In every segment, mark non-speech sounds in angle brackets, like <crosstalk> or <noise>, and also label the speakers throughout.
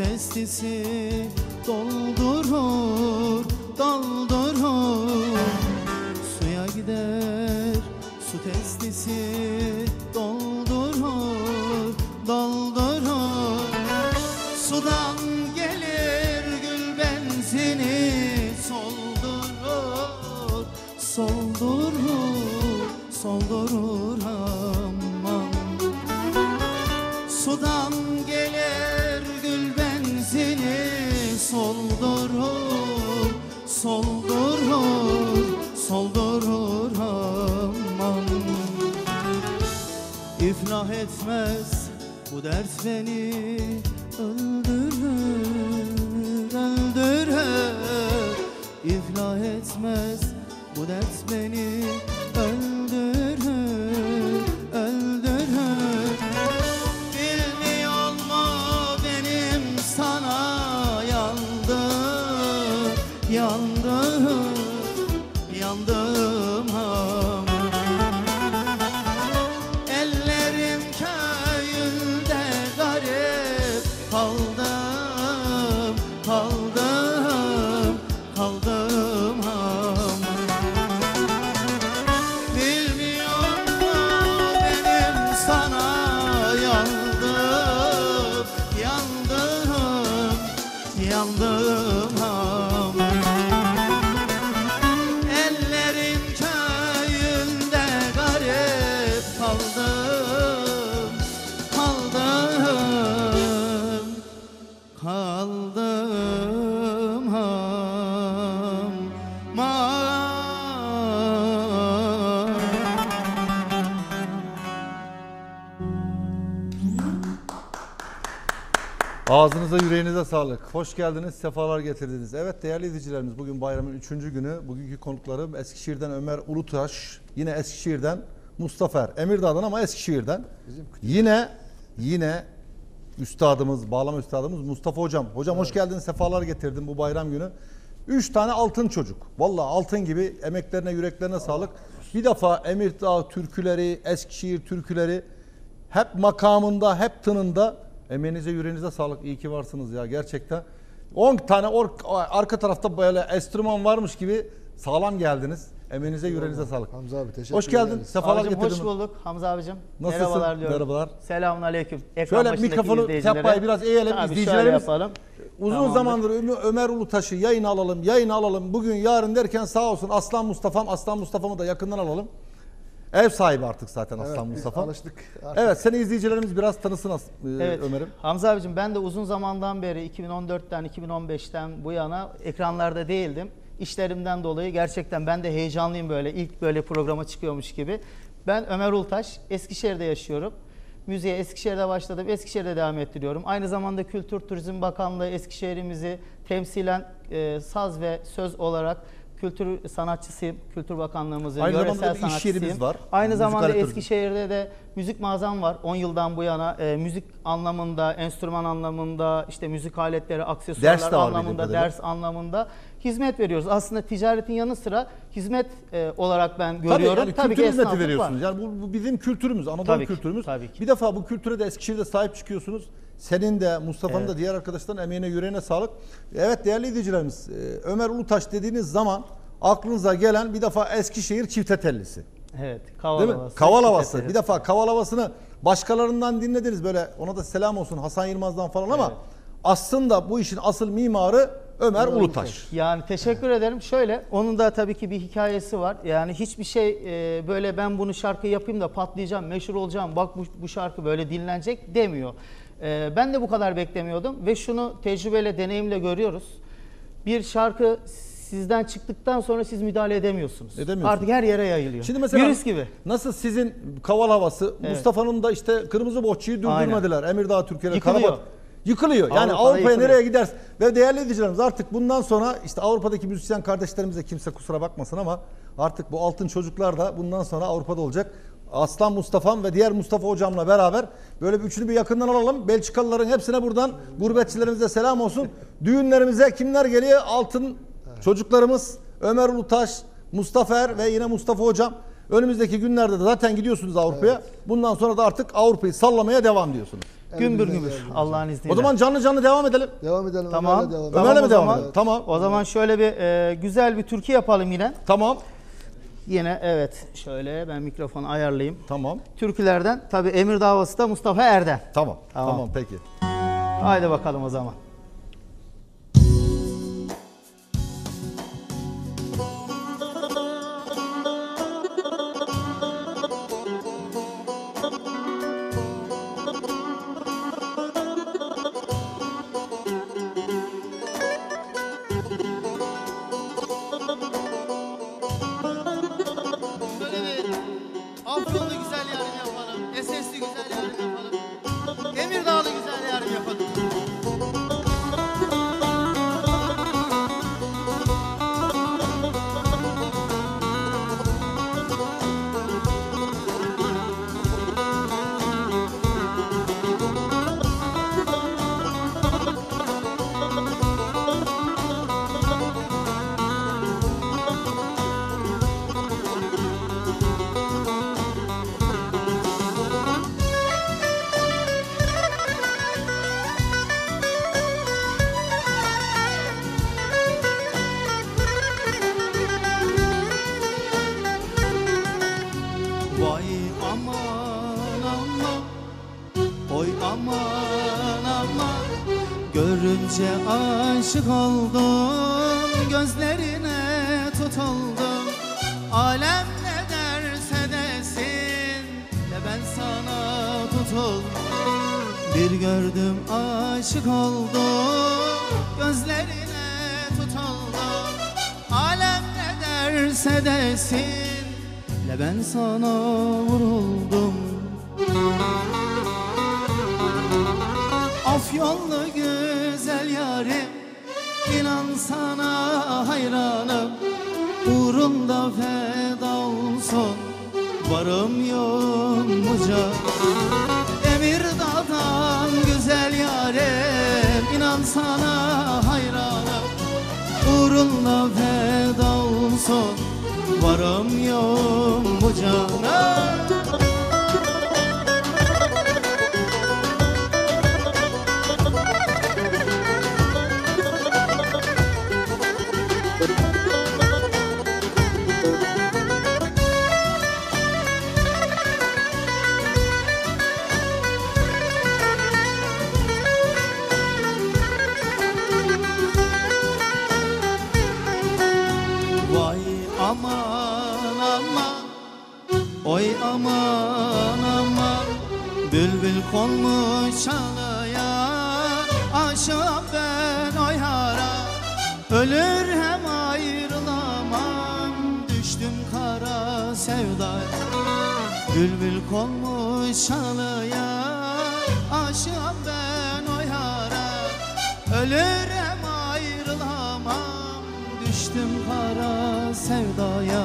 Speaker 1: testisi doldurur dal
Speaker 2: Ağzınıza yüreğinize sağlık. Hoş geldiniz, sefalar getirdiniz. Evet değerli izleyicilerimiz bugün bayramın 3. günü. Bugünkü konuklarım Eskişehir'den Ömer Ulutaş, yine Eskişehir'den Mustafa Emirdağ'dan ama Eskişehir'den. Bizim yine yine üstadımız, bağlama üstadımız Mustafa Hocam. Hocam evet. hoş geldin, sefalar getirdin bu bayram günü. Üç tane altın çocuk. Valla altın gibi emeklerine, yüreklerine Allah sağlık. Bir defa Emirdağ türküleri, Eskişehir türküleri hep makamında, hep tınında Emeğinize, yüreğinize sağlık. İyi ki varsınız ya gerçekten. 10 tane or- arka tarafta böyle enstrüman varmış gibi sağlam geldiniz. Emeğinize, yüreğinize sağlık.
Speaker 3: Hamza abi teşekkür
Speaker 2: Hoş geldin.
Speaker 3: ederiz.
Speaker 2: Sefalar
Speaker 1: Abicim
Speaker 2: getirdin.
Speaker 1: hoş bulduk Hamza abicim.
Speaker 2: Nasılsın?
Speaker 1: Merhabalar diyorum.
Speaker 2: Merhabalar.
Speaker 1: Selamun aleyküm. Ekran
Speaker 2: Şöyle mikrofonu sehpayı biraz eğelim.
Speaker 1: Tabii şöyle
Speaker 2: İzleyicilerimiz
Speaker 1: yapalım.
Speaker 2: Uzun
Speaker 1: Tamamdır.
Speaker 2: zamandır Ömer Ulutaş'ı yayına alalım, yayına alalım. Bugün yarın derken sağ olsun Aslan Mustafa'm, Aslan Mustafa'mı da yakından alalım. Ev sahibi artık zaten
Speaker 3: Evet,
Speaker 2: Aslan
Speaker 3: biz
Speaker 2: Mustafa.
Speaker 3: alıştık artık.
Speaker 2: Evet seni izleyicilerimiz biraz tanısın e,
Speaker 1: Evet.
Speaker 2: Ömer'im.
Speaker 1: Hamza abicim ben de uzun zamandan beri 2014'ten 2015'ten bu yana ekranlarda değildim. İşlerimden dolayı gerçekten ben de heyecanlıyım böyle ilk böyle programa çıkıyormuş gibi. Ben Ömer Ultaş, Eskişehir'de yaşıyorum. Müziğe Eskişehir'de başladım, Eskişehir'de devam ettiriyorum. Aynı zamanda Kültür Turizm Bakanlığı Eskişehir'imizi temsilen e, saz ve söz olarak kültür sanatçısıyım. Kültür Bakanlığımızın
Speaker 2: Aynı
Speaker 1: yöresel
Speaker 2: zamanda bir iş yerimiz var.
Speaker 1: Aynı
Speaker 2: Müzik
Speaker 1: zamanda
Speaker 2: turizmi.
Speaker 1: Eskişehir'de de müzik mağazam var. 10 yıldan bu yana e, müzik anlamında, enstrüman anlamında, işte müzik aletleri, aksesuarlar
Speaker 2: Ders de
Speaker 1: anlamında, ders anlamında hizmet veriyoruz. Aslında ticaretin yanı sıra hizmet e, olarak ben görüyorum.
Speaker 2: Tabii yani kültür hizmeti veriyorsunuz.
Speaker 1: var.
Speaker 2: Yani bu, bu bizim kültürümüz, Anadolu
Speaker 1: Tabii ki,
Speaker 2: kültürümüz.
Speaker 1: tabii ki.
Speaker 2: Bir defa bu kültüre de Eskişehir'de sahip çıkıyorsunuz. Senin de Mustafa'nın
Speaker 1: Evet.
Speaker 2: da diğer arkadaşların emeğine yüreğine sağlık. Evet değerli izleyicilerimiz e, Ömer Ulutaş dediğiniz zaman aklınıza gelen bir defa Eskişehir çiftetellisi.
Speaker 1: Evet. Kaval
Speaker 2: Değil mi?
Speaker 1: havası.
Speaker 2: Kaval
Speaker 1: şiddet
Speaker 2: havası.
Speaker 1: ederiz.
Speaker 2: Bir defa kaval havasını başkalarından dinlediniz böyle ona da selam olsun Hasan Yılmaz'dan falan ama
Speaker 1: Evet.
Speaker 2: aslında bu işin asıl mimarı Ömer
Speaker 3: Ömer
Speaker 2: Ulutaş.
Speaker 1: Yani teşekkür ederim. Şöyle, onun da tabii ki bir hikayesi var. Yani hiçbir şey e, böyle ben bunu şarkı yapayım da patlayacağım, meşhur olacağım, bak bu, bu şarkı böyle dinlenecek demiyor. E, ben de bu kadar beklemiyordum ve şunu tecrübeyle, deneyimle görüyoruz. Bir şarkı sizden çıktıktan sonra siz müdahale edemiyorsunuz.
Speaker 2: Edemiyorsunuz.
Speaker 1: Artık her yere yayılıyor.
Speaker 2: Şimdi mesela
Speaker 1: Virüs gibi.
Speaker 2: nasıl sizin kaval havası
Speaker 1: Evet.
Speaker 2: Mustafa'nın da işte kırmızı bohçayı durdurmadılar. Emirdağ Türkiye'de
Speaker 1: Yıkılıyor.
Speaker 2: Karabat yıkılıyor. Yani Avrupa'ya nereye gidersin? Ve değerli izleyicilerimiz artık bundan sonra işte Avrupa'daki müzisyen kardeşlerimize kimse kusura bakmasın ama artık bu altın çocuklar da bundan sonra Avrupa'da olacak. Aslan Mustafa'm ve diğer Mustafa hocamla beraber böyle bir üçünü bir yakından alalım. Belçikalıların hepsine buradan gurbetçilerimize selam olsun. Düğünlerimize kimler geliyor? Altın çocuklarımız Ömer Ulutaş, Mustafa Er ve yine Mustafa hocam. Önümüzdeki günlerde de zaten gidiyorsunuz Avrupa'ya. Bundan sonra da artık Avrupa'yı sallamaya devam diyorsunuz.
Speaker 1: Gümbür gümbür. Allah'ın izniyle.
Speaker 2: O zaman canlı canlı devam edelim.
Speaker 3: Devam edelim.
Speaker 1: Tamam.
Speaker 3: Ömer'le devam
Speaker 2: Ömer'le
Speaker 3: edelim.
Speaker 2: mi
Speaker 1: o
Speaker 2: devam edelim? Tamam.
Speaker 1: O zaman şöyle bir e, güzel bir türkü yapalım yine.
Speaker 2: Tamam.
Speaker 1: Yine evet şöyle ben mikrofonu ayarlayayım.
Speaker 2: Tamam.
Speaker 1: Türkülerden tabi Emir Davası da Mustafa Erden.
Speaker 2: Tamam.
Speaker 1: Tamam.
Speaker 2: Tamam peki.
Speaker 1: Haydi bakalım o zaman. Bülbül konmuş çalıya Aşığım ben oy hara Ölür hem ayrılamam Düştüm kara sevdaya. Bülbül konmuş çalıya Aşığım ben oy hara Ölür hem ayrılamam Düştüm kara sevdaya.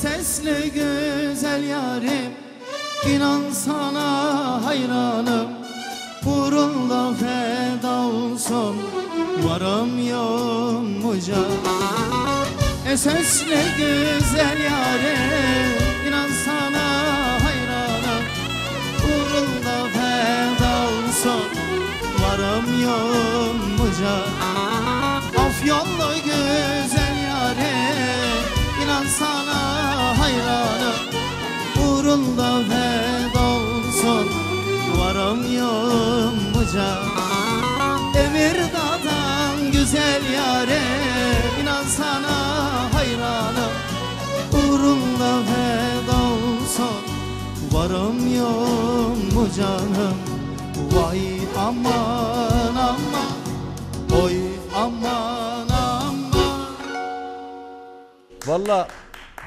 Speaker 1: Sesli güzel yarim. İnan sana hayranım. Uğrunda feda olsun. Varım yoğum Sesli güzel yarim. İnan sana hayranım. Uğrunda feda olsun. Varım yoğum Afyonlu güzel yarim. İnan sana hayranım Uğrunda feda olsun Varım yoğum bu can. Emirdağ'dan güzel yare inan sana hayranım. Uğrunda feda olsun Varım yoğum bu canım. Vay aman aman Oy aman aman.
Speaker 2: Valla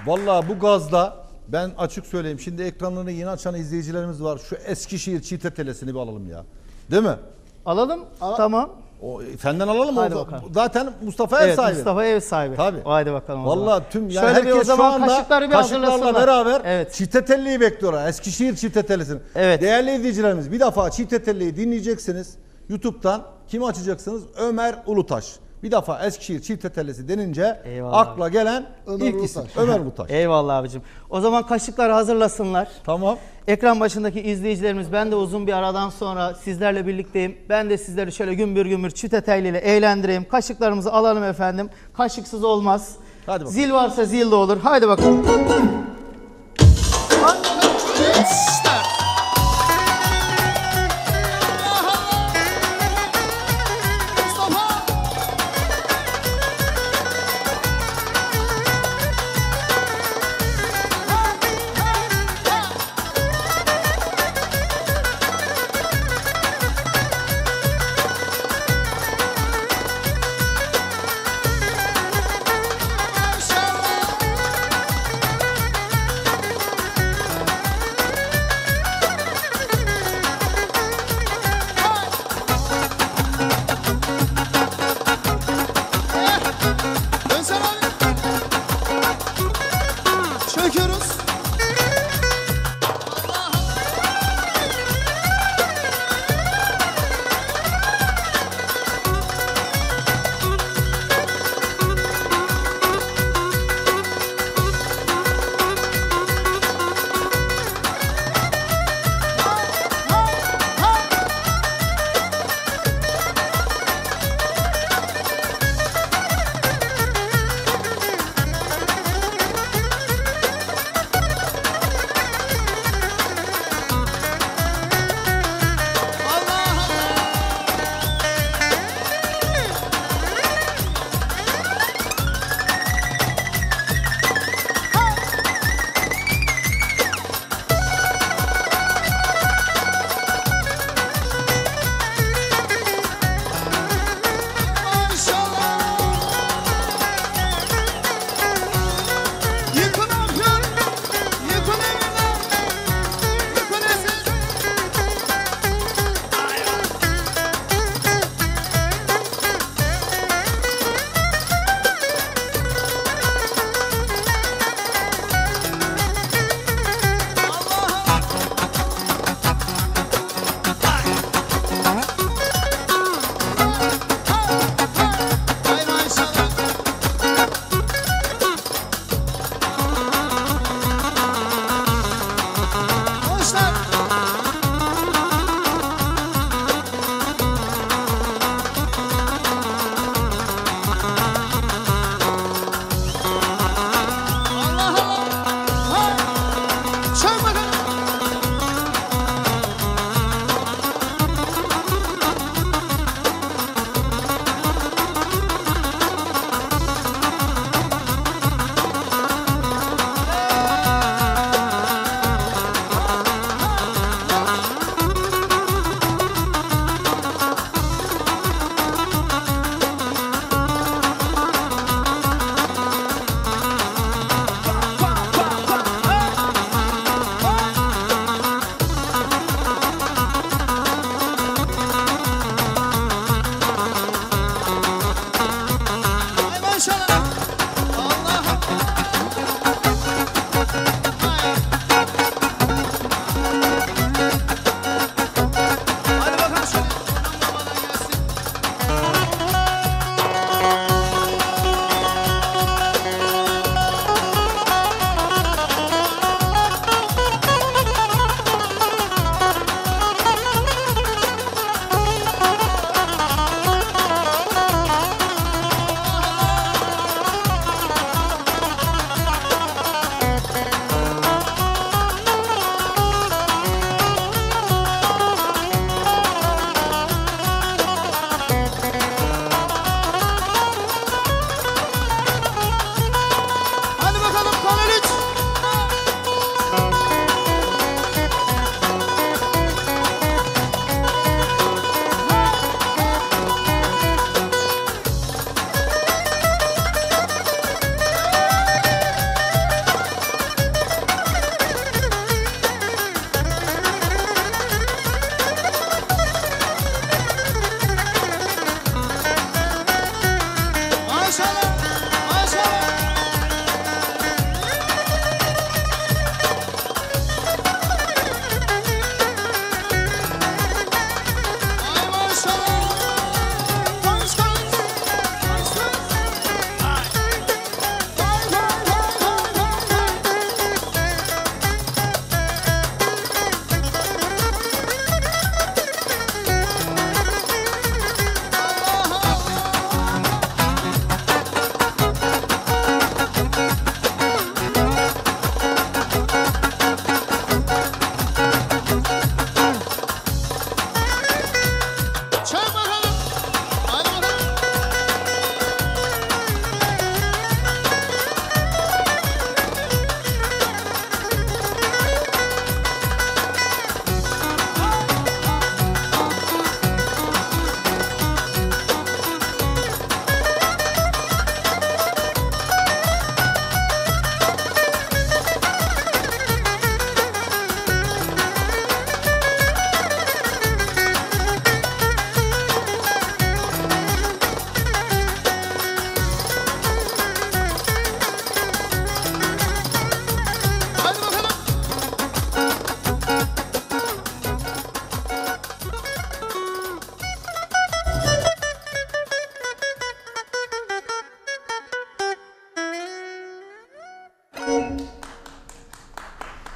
Speaker 2: valla bu gazda ben açık söyleyeyim. Şimdi ekranlarını yeni açan izleyicilerimiz var. Şu Eskişehir çiğ telesini bir alalım ya. Değil mi?
Speaker 4: Alalım. Tamam.
Speaker 2: O senden alalım
Speaker 4: Hadi
Speaker 2: o-
Speaker 4: bakalım.
Speaker 2: Zaten Mustafa ev
Speaker 4: Evet
Speaker 2: sahibi.
Speaker 4: Mustafa ev sahibi.
Speaker 2: Tabii.
Speaker 4: Haydi bakalım o zaman.
Speaker 2: Vallahi tüm yani
Speaker 4: Şöyle bir
Speaker 2: herkes
Speaker 4: o zaman
Speaker 2: şu anda
Speaker 4: kaşıkları bir
Speaker 2: kaşıklarla beraber
Speaker 4: Evet.
Speaker 2: çitetelliyi bekliyorlar. Eskişehir çitetellisini.
Speaker 4: Evet.
Speaker 2: Değerli izleyicilerimiz bir defa çitetelliyi dinleyeceksiniz. YouTube'dan kimi açacaksınız? Ömer Ulutaş. Bir defa Eskişehir çitetellisi denince
Speaker 4: Eyvallah.
Speaker 2: akla gelen
Speaker 3: Ömer
Speaker 2: ilk isim Ömer Ulutaş. <laughs>
Speaker 4: Eyvallah abicim. O zaman kaşıkları hazırlasınlar.
Speaker 2: tamam.
Speaker 4: Ekran başındaki izleyicilerimiz ben de uzun bir aradan sonra sizlerle birlikteyim. Ben de sizleri şöyle gümbür gümbür çitetaylı ile eğlendireyim. Kaşıklarımızı alalım efendim. Kaşıksız olmaz.
Speaker 2: Hadi bakalım.
Speaker 4: Zil varsa zil de olur. Haydi bakalım.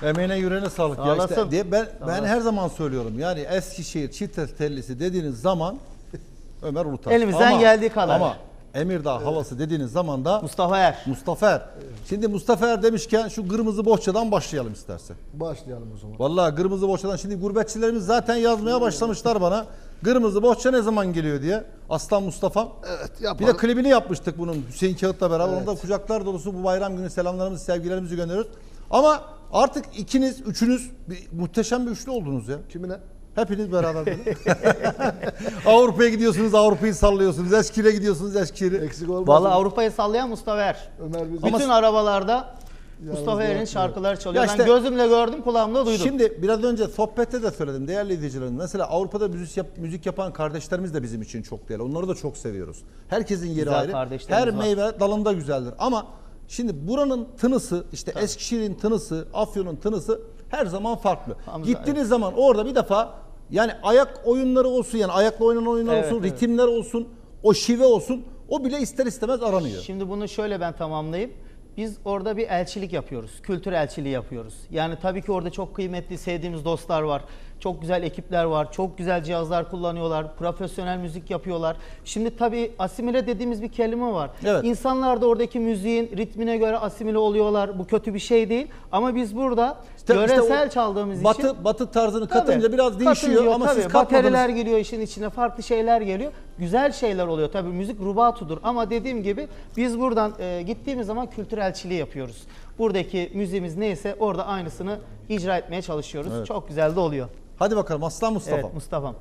Speaker 2: Emeğine yüreğine sağlık
Speaker 1: Sağ
Speaker 2: ya işte diye ben ben her zaman söylüyorum. Yani Eskişehir Çiğtes tellisi dediğiniz zaman <laughs> Ömer Ulutaş.
Speaker 1: Elimizden geldiği kadar.
Speaker 2: Ama Emirdağ havası dediğiniz zaman da
Speaker 1: Mustafa Er.
Speaker 2: Mustafa Er. Şimdi Mustafa Er demişken şu kırmızı bohçadan başlayalım istersen.
Speaker 3: Başlayalım o zaman.
Speaker 2: Vallahi kırmızı bohçadan şimdi gurbetçilerimiz zaten yazmaya başlamışlar bana. Kırmızı bohça ne zaman geliyor diye. Aslan Mustafa.
Speaker 3: Evet
Speaker 2: Bir
Speaker 3: yapalım.
Speaker 2: de klibini yapmıştık bunun Hüseyin Kağıt'la beraber. Onda kucaklar dolusu bu bayram günü selamlarımızı, sevgilerimizi gönderiyoruz. Ama artık ikiniz, üçünüz bir, muhteşem bir üçlü oldunuz ya.
Speaker 3: Kimine?
Speaker 2: Hepiniz beraber böyle. <laughs> Avrupa'ya gidiyorsunuz, Avrupa'yı sallıyorsunuz. Eskişehir'e gidiyorsunuz, Eskişehir'i.
Speaker 3: Eksik olmasın.
Speaker 1: Vallahi Avrupa'yı sallayan Mustafa Er.
Speaker 3: Ömer bizi
Speaker 1: Bütün arabalarda Mustafa Er'in
Speaker 3: bırakmıyor.
Speaker 1: şarkıları çalıyor.
Speaker 2: Ya
Speaker 1: ben
Speaker 2: işte-
Speaker 1: gözümle gördüm, kulağımla duydum.
Speaker 2: Şimdi biraz önce sohbette de söyledim değerli izleyicilerim. Mesela Avrupa'da müzik, yap- müzik yapan kardeşlerimiz de bizim için çok değerli. Onları da çok seviyoruz. Herkesin yeri
Speaker 1: Güzel
Speaker 2: ayrı.
Speaker 1: kardeşlerimiz
Speaker 2: Her
Speaker 1: var.
Speaker 2: meyve dalında güzeldir. Ama şimdi buranın tınısı, işte Eskişehir'in tınısı, Afyon'un tınısı her zaman farklı.
Speaker 1: Hamza,
Speaker 2: Gittiğiniz zaman orada bir defa yani ayak oyunları olsun yani ayakla oynanan oyunlar
Speaker 1: Evet,
Speaker 2: olsun,
Speaker 1: evet.
Speaker 2: ritimler olsun, o şive olsun. O bile ister istemez aranıyor.
Speaker 1: Şimdi bunu şöyle ben tamamlayayım. Biz orada bir elçilik yapıyoruz. Kültür elçiliği yapıyoruz. Yani tabii ki orada çok kıymetli, sevdiğimiz dostlar var. Çok güzel ekipler var. Çok güzel cihazlar kullanıyorlar. Profesyonel müzik yapıyorlar. Şimdi tabii asimile dediğimiz bir kelime var.
Speaker 2: Evet.
Speaker 1: İnsanlar da oradaki müziğin ritmine göre asimile oluyorlar. Bu kötü bir şey değil. Ama biz burada
Speaker 2: İşte- işte
Speaker 1: yöresel
Speaker 2: o
Speaker 1: çaldığımız
Speaker 2: batı,
Speaker 1: için
Speaker 2: Batı tarzını
Speaker 1: Tabii,
Speaker 2: katınca biraz değişiyor
Speaker 1: katılıyor,
Speaker 2: ama
Speaker 1: tabii.
Speaker 2: siz katmadınız.
Speaker 1: Bateriler giriyor işin içine, farklı şeyler geliyor. Güzel şeyler oluyor. Tabii müzik rubatudur ama dediğim gibi biz buradan e, gittiğimiz zaman kültür elçiliği yapıyoruz. Buradaki müziğimiz neyse orada aynısını icra etmeye çalışıyoruz.
Speaker 2: Evet.
Speaker 1: Çok güzel de oluyor.
Speaker 2: Hadi bakalım Aslan Mustafa.
Speaker 1: Evet Mustafa'm.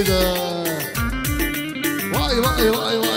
Speaker 3: Hayda Vay vay vay vay vay vay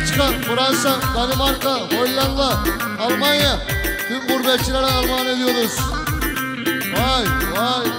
Speaker 3: Belçika, Fransa, Danimarka, Hollanda, Almanya. Tüm gurbetçilere armağan ediyoruz. Vay vay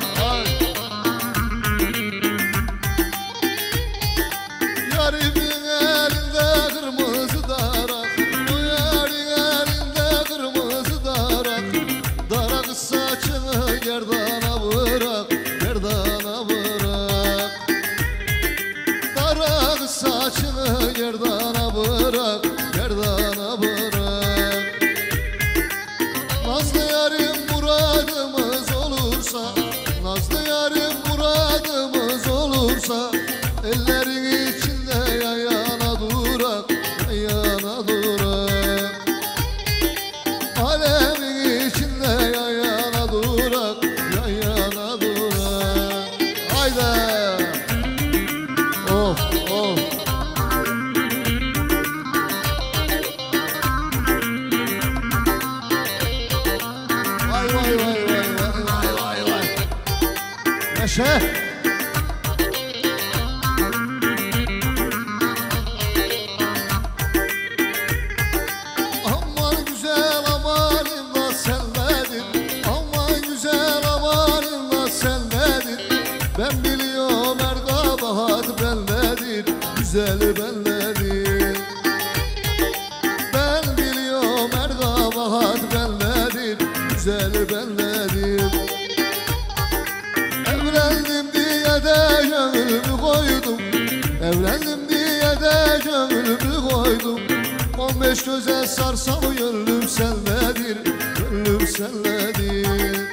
Speaker 3: 15 göze sarsam gönlüm senledir Gönlüm senledir.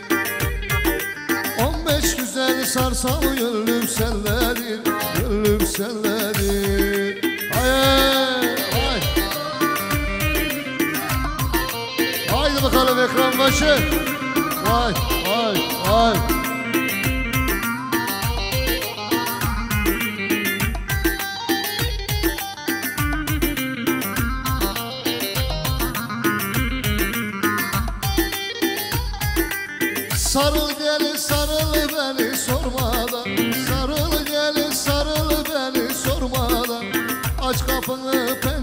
Speaker 3: 15 güzel sarsam gönlüm senledir Gönlüm senledir. Hay hay Haydi bakalım ekran başı. Vay vay vay sormadan Sarıl gel sarıl beni sormadan Aç kapını pencereni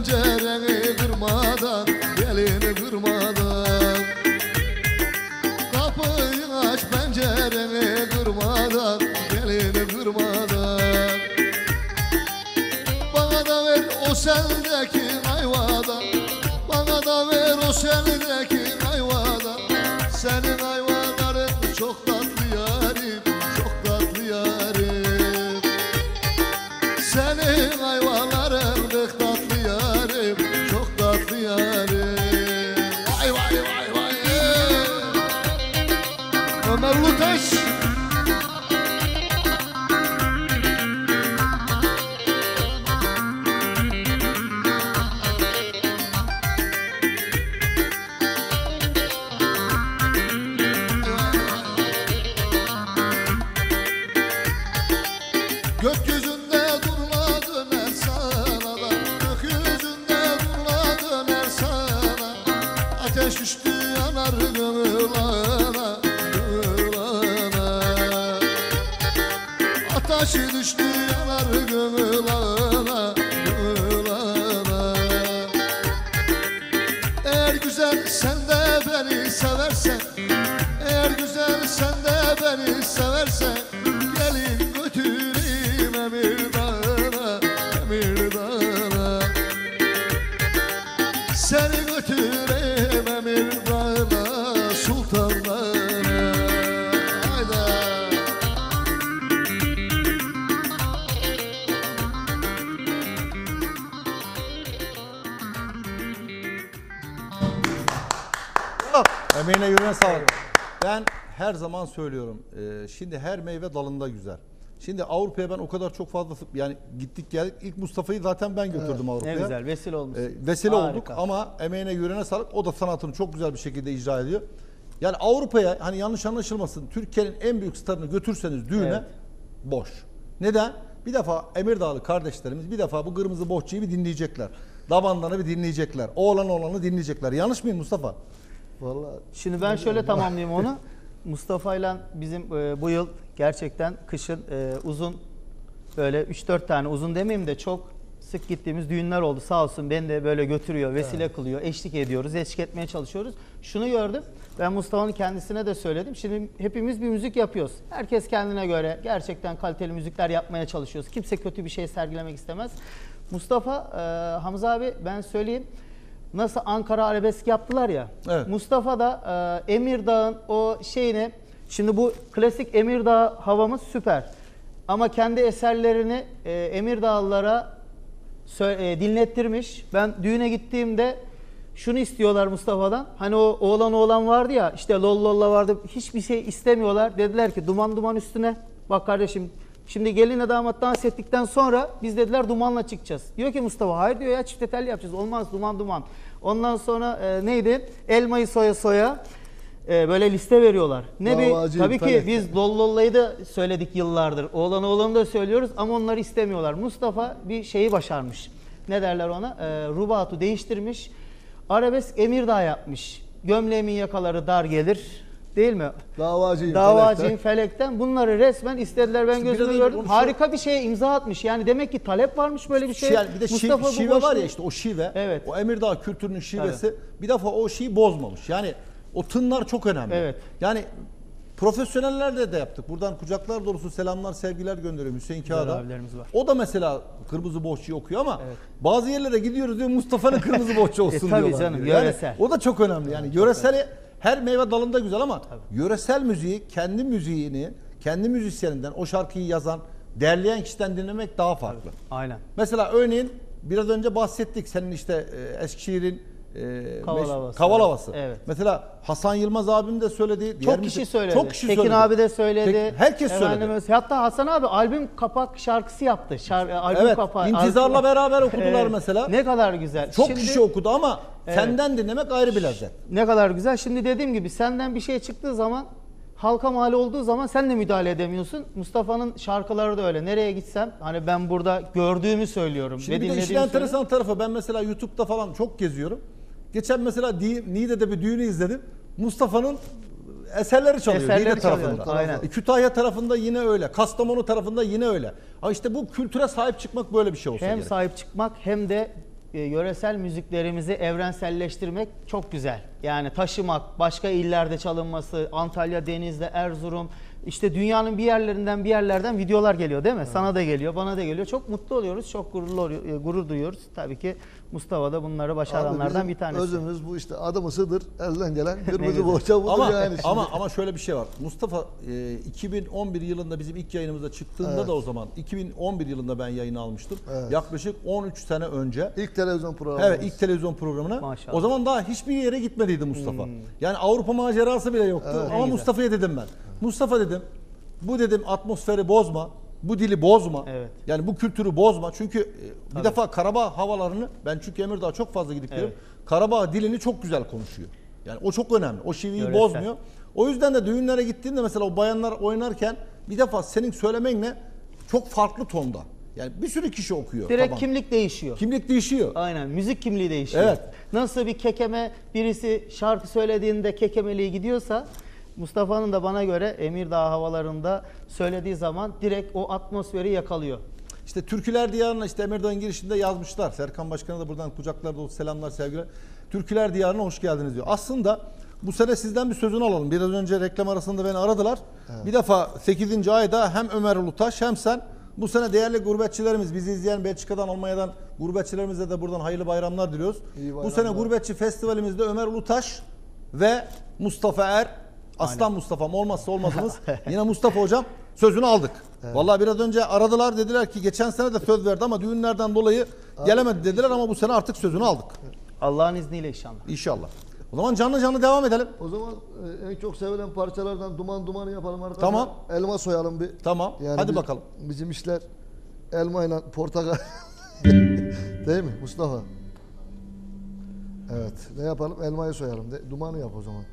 Speaker 2: söylüyorum. e, şimdi her meyve dalında güzel. Şimdi Avrupa'ya ben o kadar çok fazla yani gittik geldik. İlk Mustafa'yı zaten ben götürdüm
Speaker 1: Ne
Speaker 2: Avrupa'ya.
Speaker 1: güzel vesile olmuş.
Speaker 2: E, vesile
Speaker 1: Harika.
Speaker 2: olduk ama emeğine yüreğine sağlık. O da sanatını çok güzel bir şekilde icra ediyor. Yani Avrupa'ya hani yanlış anlaşılmasın. Türkiye'nin en büyük starını götürseniz düğüne
Speaker 1: Evet.
Speaker 2: boş. Neden? Bir defa Emirdağlı kardeşlerimiz bir defa bu kırmızı bohçayı bir dinleyecekler. Dabandanı bir dinleyecekler. Oğlan oğlanı dinleyecekler. Yanlış mıyım Mustafa?
Speaker 3: Vallahi
Speaker 1: Şimdi ben şöyle tamamlayayım onu. <laughs> Mustafa ile bizim e, bu yıl gerçekten kışın e, uzun böyle 3-4 tane uzun demeyeyim de çok sık gittiğimiz düğünler oldu. Sağ olsun beni de böyle götürüyor, vesile kılıyor, eşlik ediyoruz, eşlik etmeye çalışıyoruz. Şunu gördüm. Ben Mustafa'nın kendisine de söyledim. Şimdi hepimiz bir müzik yapıyoruz. Herkes kendine göre gerçekten kaliteli müzikler yapmaya çalışıyoruz. Kimse kötü bir şey sergilemek istemez. Mustafa, e, Hamza abi ben söyleyeyim. Nasıl Ankara arabesk yaptılar ya.
Speaker 2: Evet.
Speaker 1: Mustafa da e, Emirdağ'ın o şeyini şimdi bu klasik Emirdağ havamız süper. Ama kendi eserlerini e, Emirdağlılara e, dinlettirmiş. Ben düğüne gittiğimde şunu istiyorlar Mustafa'dan. Hani o oğlan oğlan vardı ya işte lol lolla vardı. Hiçbir şey istemiyorlar. Dediler ki duman duman üstüne. Bak kardeşim Şimdi gelinle damat dans ettikten sonra biz dediler dumanla çıkacağız. Diyor ki Mustafa hayır diyor ya çifte telli yapacağız. Olmaz duman duman. Ondan sonra e, neydi? Elmayı soya soya e, böyle liste veriyorlar. Ne bir
Speaker 3: Davacı,
Speaker 1: tabii ki biz Lollollayı da söyledik yıllardır. Oğlan oğlanı da söylüyoruz ama onları istemiyorlar. Mustafa bir şeyi başarmış. Ne derler ona? E, rubatı değiştirmiş. Arabesk Emirdağ yapmış. Gömleğimin yakaları dar gelir. Değil mi?
Speaker 3: Davacıyım.
Speaker 1: Davacıyım felekten. Bunları resmen istediler ben gözümü gördüm.
Speaker 2: onu şu-
Speaker 1: Harika bir şeye imza atmış. Yani demek ki talep varmış böyle bir şey.
Speaker 2: Yani bir de şi-
Speaker 1: Mustafa bu
Speaker 2: şive var ya işte o şive.
Speaker 1: Evet.
Speaker 2: O Emirdağ kültürünün şivesi bir defa o şeyi bozmamış. Yani o tınlar çok önemli.
Speaker 1: Evet.
Speaker 2: Yani profesyonellerle de yaptık. Buradan kucaklar dolusu selamlar, sevgiler gönderiyorum Hüseyin
Speaker 1: var.
Speaker 2: O da mesela kırmızı bohçayı okuyor ama bazı yerlere gidiyoruz diyor Mustafa'nın kırmızı bohça <laughs> olsun
Speaker 1: E, tabii
Speaker 2: diyorlar.
Speaker 1: canım,
Speaker 2: diyor. Yani
Speaker 1: yöresel.
Speaker 2: o da çok önemli. Yani yöresel her meyve dalında güzel ama yöresel müziği kendi müziğini, kendi müzisyeninden o şarkıyı yazan, derleyen kişiden dinlemek daha farklı.
Speaker 1: Aynen.
Speaker 2: Mesela örneğin biraz önce bahsettik senin işte e, Eskişehir'in e,
Speaker 1: Kaval havası.
Speaker 2: Kaval havası.
Speaker 1: Evet.
Speaker 2: Mesela Hasan Yılmaz abim de söyledi. diğer
Speaker 1: Çok kişi
Speaker 2: müzik-
Speaker 1: söyledi.
Speaker 2: Çok kişi
Speaker 1: Tekin
Speaker 2: söyledi.
Speaker 1: abi de söyledi.
Speaker 2: Tek- herkes
Speaker 1: Efendime-
Speaker 2: söyledi.
Speaker 1: Hatta Hasan abi albüm kapak şarkısı yaptı. Şar, albüm
Speaker 2: Evet,
Speaker 1: kapağı.
Speaker 2: İntizar'la
Speaker 1: albüm-
Speaker 2: beraber okudular
Speaker 1: Evet.
Speaker 2: mesela.
Speaker 1: Ne kadar güzel.
Speaker 2: Çok
Speaker 1: Şimdi-
Speaker 2: kişi okudu ama
Speaker 1: Evet.
Speaker 2: senden dinlemek ayrı bir lezzet.
Speaker 1: Ne kadar güzel. Şimdi dediğim gibi senden bir şey çıktığı zaman halka mal olduğu zaman sen de müdahale edemiyorsun. Mustafa'nın şarkıları da öyle. Nereye gitsem hani ben burada gördüğümü söylüyorum
Speaker 2: Şimdi
Speaker 1: ve
Speaker 2: bir de işin enteresan tarafı ben mesela YouTube'da falan çok geziyorum. Geçen mesela Niğde'de bir düğünü izledim. Mustafa'nın eserleri çalıyor
Speaker 1: Eserleri
Speaker 2: Niğde tarafında.
Speaker 1: aynen.
Speaker 2: E, Kütahya tarafında yine öyle. Kastamonu tarafında yine öyle. Ha işte bu kültüre sahip çıkmak böyle bir şey olsa
Speaker 1: Hem
Speaker 2: gerek.
Speaker 1: sahip çıkmak hem de e, yöresel müziklerimizi evrenselleştirmek çok güzel. Yani taşımak, başka illerde çalınması, Antalya, Denizli, Erzurum, işte dünyanın bir yerlerinden bir yerlerden videolar geliyor değil mi? Sana da geliyor, bana da geliyor. Çok mutlu oluyoruz, çok gururlu e, gurur duyuyoruz. Tabii ki Mustafa da bunları başaranlardan bir tanesi.
Speaker 3: Özümüz bu işte adım ısıdır elden gelen <laughs> kırmızı bohça budur
Speaker 2: Ama
Speaker 3: yani. şimdi.
Speaker 2: ama ama şöyle bir şey var. Mustafa e, 2011 yılında bizim ilk yayınımıza çıktığında
Speaker 3: Evet.
Speaker 2: da o zaman 2011 yılında ben yayını almıştım.
Speaker 3: Evet.
Speaker 2: Yaklaşık 13 sene önce.
Speaker 3: ilk televizyon programı.
Speaker 2: Evet ilk televizyon programına.
Speaker 1: Maşallah.
Speaker 2: O zaman daha hiçbir yere gitmediydi Mustafa. Yani Avrupa macerası bile yoktu.
Speaker 1: Ne
Speaker 2: Ama. Mustafa'ya dedim ben. Mustafa dedim bu dedim atmosferi bozma. Bu dili bozma.
Speaker 1: Evet.
Speaker 2: Yani bu kültürü bozma. Çünkü e, bir defa Karabağ havalarını ben çünkü Emirdağ'a çok fazla gidip geliyorum. Karabağ dilini çok güzel konuşuyor. Yani o çok önemli. O şiveyi
Speaker 1: Yöresel.
Speaker 2: bozmuyor. O yüzden de düğünlere gittiğinde mesela o bayanlar oynarken bir defa senin söylemenle çok farklı tonda. Yani bir sürü kişi okuyor.
Speaker 1: Direkt
Speaker 2: Tamam.
Speaker 1: kimlik değişiyor.
Speaker 2: Kimlik değişiyor.
Speaker 1: Aynen müzik kimliği değişiyor.
Speaker 2: Evet.
Speaker 1: Nasıl bir kekeme birisi şarkı söylediğinde kekemeliği gidiyorsa Mustafa'nın da bana göre Emirdağ havalarında söylediği zaman direkt o atmosferi yakalıyor.
Speaker 2: İşte Türküler Diyarı'na işte Emirdağ'ın girişinde yazmışlar. Serkan Başkan'a da buradan kucaklar dolu selamlar sevgiler. Türküler Diyarı'na hoş geldiniz diyor. Aslında bu sene sizden bir sözünü alalım. Biraz önce reklam arasında beni aradılar. Bir defa 8. ayda hem Ömer Ulutaş hem sen bu sene değerli gurbetçilerimiz, bizi izleyen Belçika'dan, Almanya'dan gurbetçilerimize de buradan hayırlı bayramlar diliyoruz.
Speaker 3: İyi
Speaker 2: Bu
Speaker 3: bayramlar.
Speaker 2: sene gurbetçi festivalimizde Ömer Ulutaş ve Mustafa Er, Aslan Mustafa'm olmazsa olmazımız. <laughs> Yine Mustafa hocam sözünü aldık. Vallahi biraz önce aradılar dediler ki geçen sene de söz verdi ama düğünlerden dolayı gelemedi dediler ama bu sene artık sözünü aldık.
Speaker 1: Allah'ın izniyle inşallah.
Speaker 2: İnşallah. O zaman canlı canlı devam edelim.
Speaker 3: O zaman e, en çok sevilen parçalardan duman dumanı yapalım arkadaşlar.
Speaker 2: Tamam.
Speaker 3: Elma soyalım bir.
Speaker 2: Tamam.
Speaker 3: Yani
Speaker 2: Hadi
Speaker 3: biz-
Speaker 2: bakalım.
Speaker 3: Bizim işler elmayla portakal. <laughs> Değil mi Mustafa? Evet. Ne yapalım? Elmayı soyalım. De, dumanı yap o zaman.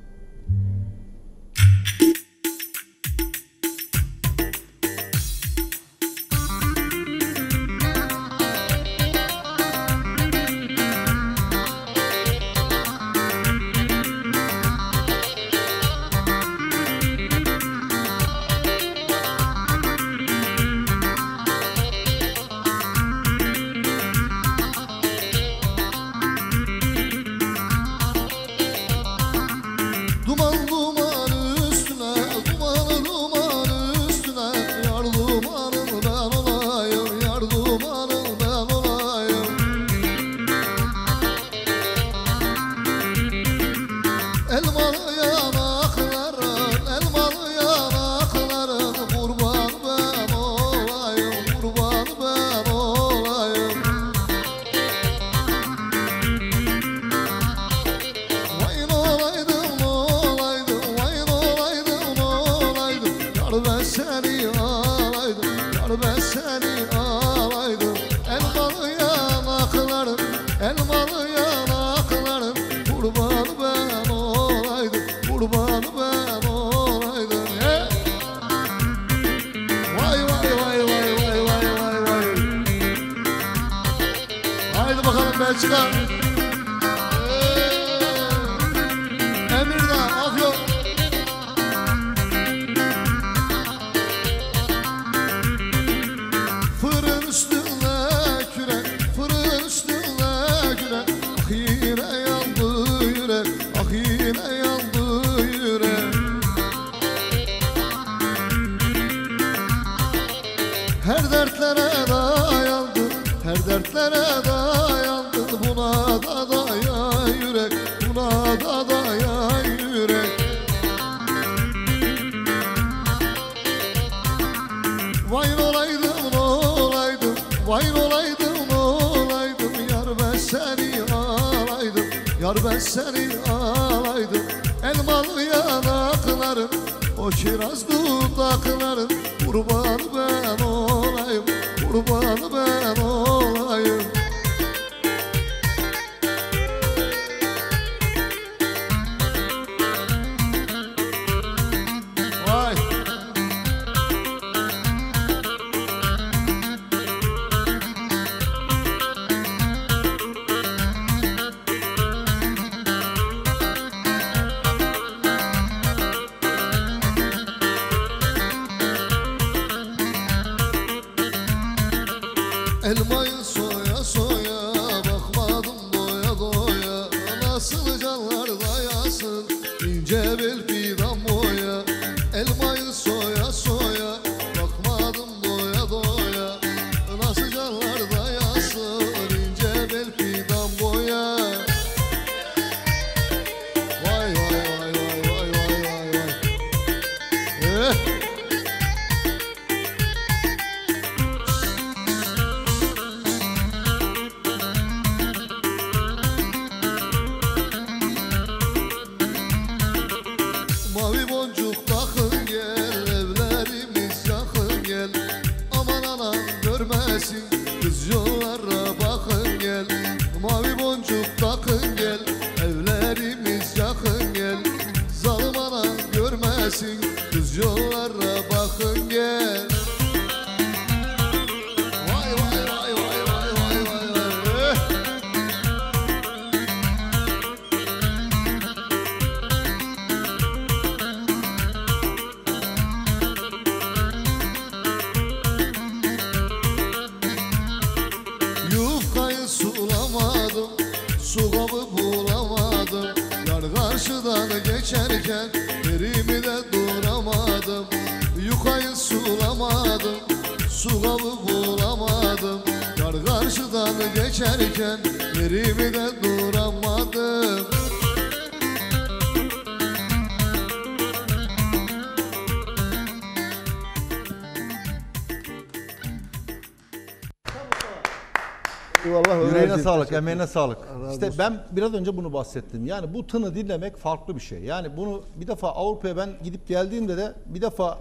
Speaker 2: Sağlık, emeğine sağlık. İşte ben biraz önce bunu bahsettim. Yani bu tını dinlemek farklı bir şey. Yani bunu bir defa Avrupa'ya ben gidip geldiğimde de bir defa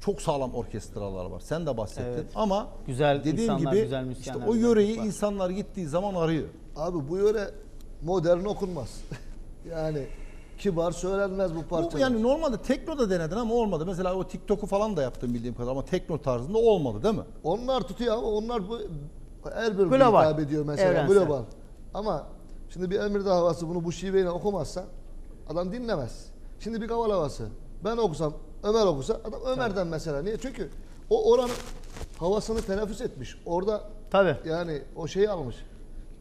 Speaker 2: çok sağlam orkestralar var. Sen de bahsettin.
Speaker 4: Evet.
Speaker 2: Ama
Speaker 4: Güzel
Speaker 2: dediğim
Speaker 4: insanlar,
Speaker 2: gibi
Speaker 4: güzel
Speaker 2: işte o yöreyi
Speaker 4: var.
Speaker 2: insanlar gittiği zaman arıyor.
Speaker 3: Abi bu yöre modern okunmaz. <laughs> yani kibar söylenmez bu parça.
Speaker 2: Bu yani normalde tekno da denedin ama olmadı. Mesela o TikTok'u falan da yaptım bildiğim kadar ama tekno tarzında olmadı değil mi?
Speaker 3: Onlar tutuyor ama onlar bu bölümde
Speaker 4: Global,
Speaker 3: hitap ediyor mesela
Speaker 4: evrensel.
Speaker 3: global. Ama şimdi bir Emirdağ havası bunu bu şiveyle okumazsan adam dinlemez. Şimdi bir kaval havası ben okusam Ömer okusa adam Ömer'den mesela. Niye? Çünkü o oranın havasını teneffüs etmiş. Orada
Speaker 4: Tabii.
Speaker 3: yani o şeyi almış.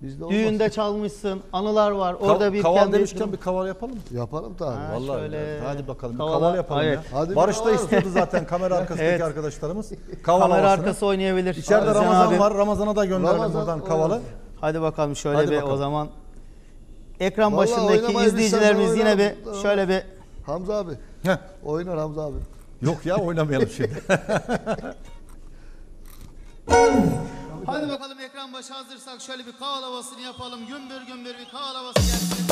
Speaker 3: Bizde olmaz.
Speaker 4: Düğünde çalmışsın, anılar var. Orada bir
Speaker 2: kaval
Speaker 4: kendi-
Speaker 2: demişken bir kaval yapalım mı?
Speaker 3: Yapalım tabii.
Speaker 4: Ha,
Speaker 2: Vallahi
Speaker 4: şöyle
Speaker 2: hadi bakalım bir
Speaker 4: kavala-
Speaker 2: kaval yapalım
Speaker 4: Evet.
Speaker 2: ya.
Speaker 3: Hadi bir
Speaker 2: Barış da istiyordu zaten kamera <laughs> arkasındaki
Speaker 4: Evet.
Speaker 2: arkadaşlarımız. Kaval
Speaker 4: Kamera
Speaker 2: havasını.
Speaker 4: arkası oynayabilir.
Speaker 2: İçeride Ramazan
Speaker 4: abi.
Speaker 2: var. Ramazan'a da gönderelim
Speaker 3: Ramazan,
Speaker 2: buradan kavalı.
Speaker 4: Hadi bakalım şöyle
Speaker 2: Hadi
Speaker 4: bir
Speaker 2: bakalım.
Speaker 4: o zaman ekran
Speaker 3: Vallahi
Speaker 4: başındaki
Speaker 3: oynamayı
Speaker 4: izleyicilerimiz yine bir.
Speaker 3: Tamam.
Speaker 4: şöyle bir
Speaker 3: Hamza abi.
Speaker 2: Heh.
Speaker 3: Oynar Hamza abi.
Speaker 2: Yok ya oynamayalım şimdi. <laughs>
Speaker 1: Hadi bakalım ekran başı hazırsak şöyle bir kaval havasını yapalım. Gümbür gümbür bir kaval havası gelsin.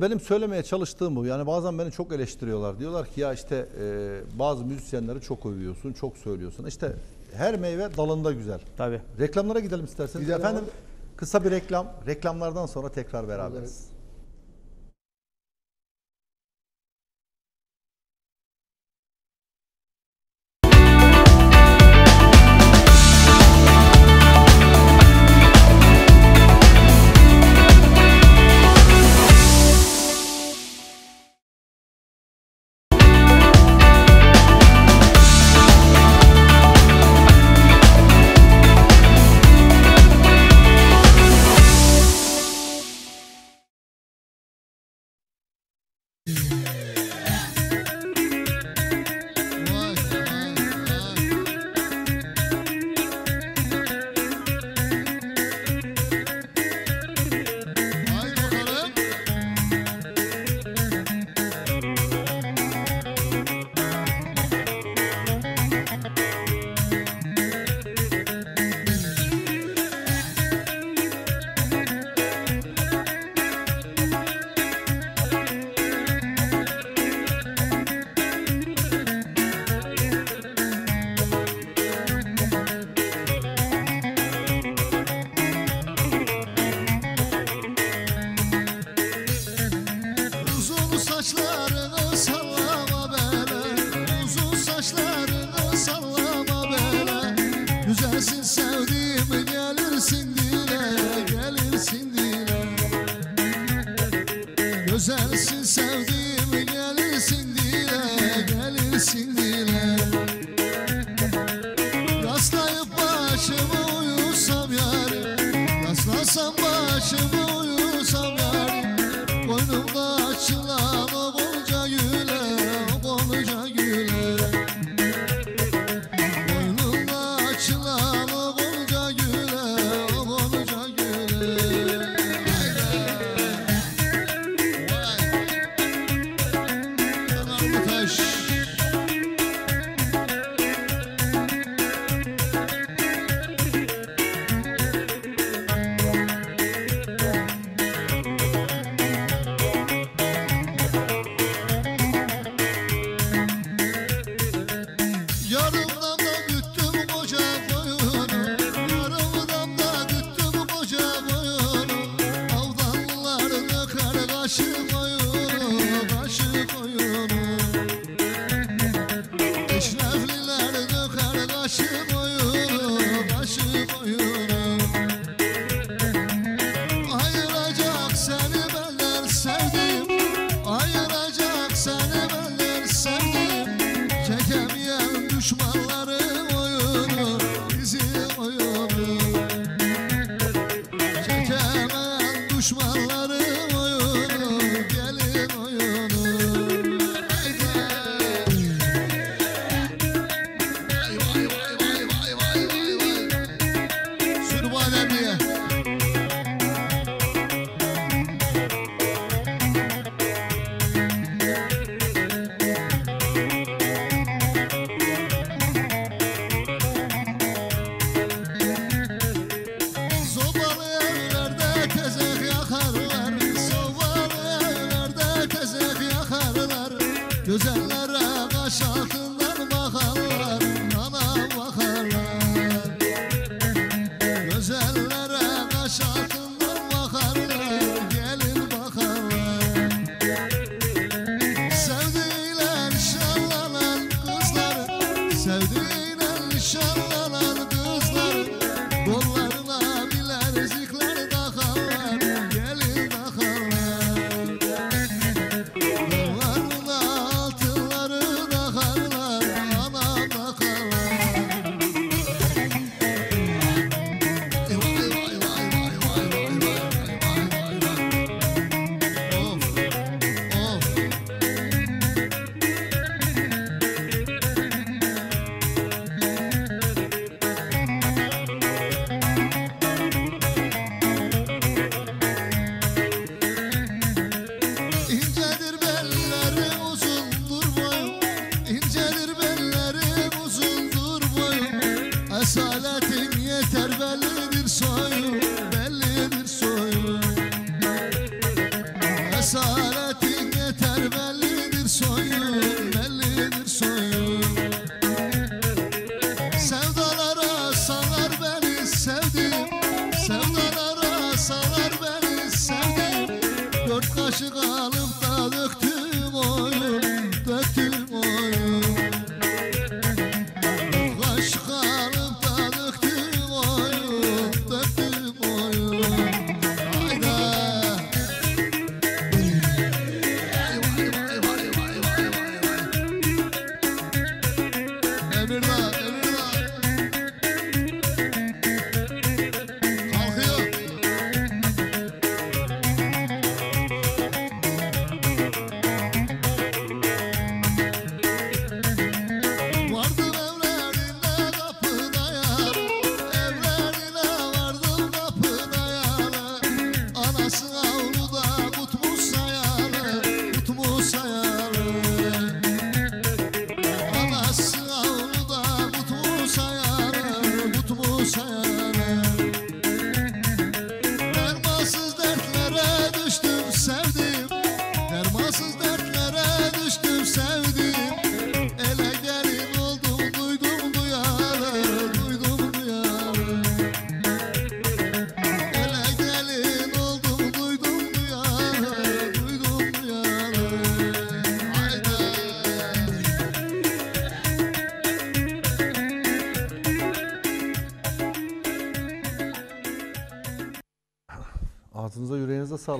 Speaker 3: Benim söylemeye çalıştığım bu. Yani bazen beni çok eleştiriyorlar. Diyorlar ki ya işte e, bazı müzisyenleri çok övüyorsun, çok söylüyorsun. İşte her meyve dalında güzel.
Speaker 1: Tabii.
Speaker 3: Reklamlara gidelim isterseniz.
Speaker 2: Gidelim
Speaker 3: Efendim kısa bir reklam. Reklamlardan sonra tekrar beraberiz.
Speaker 2: Evet.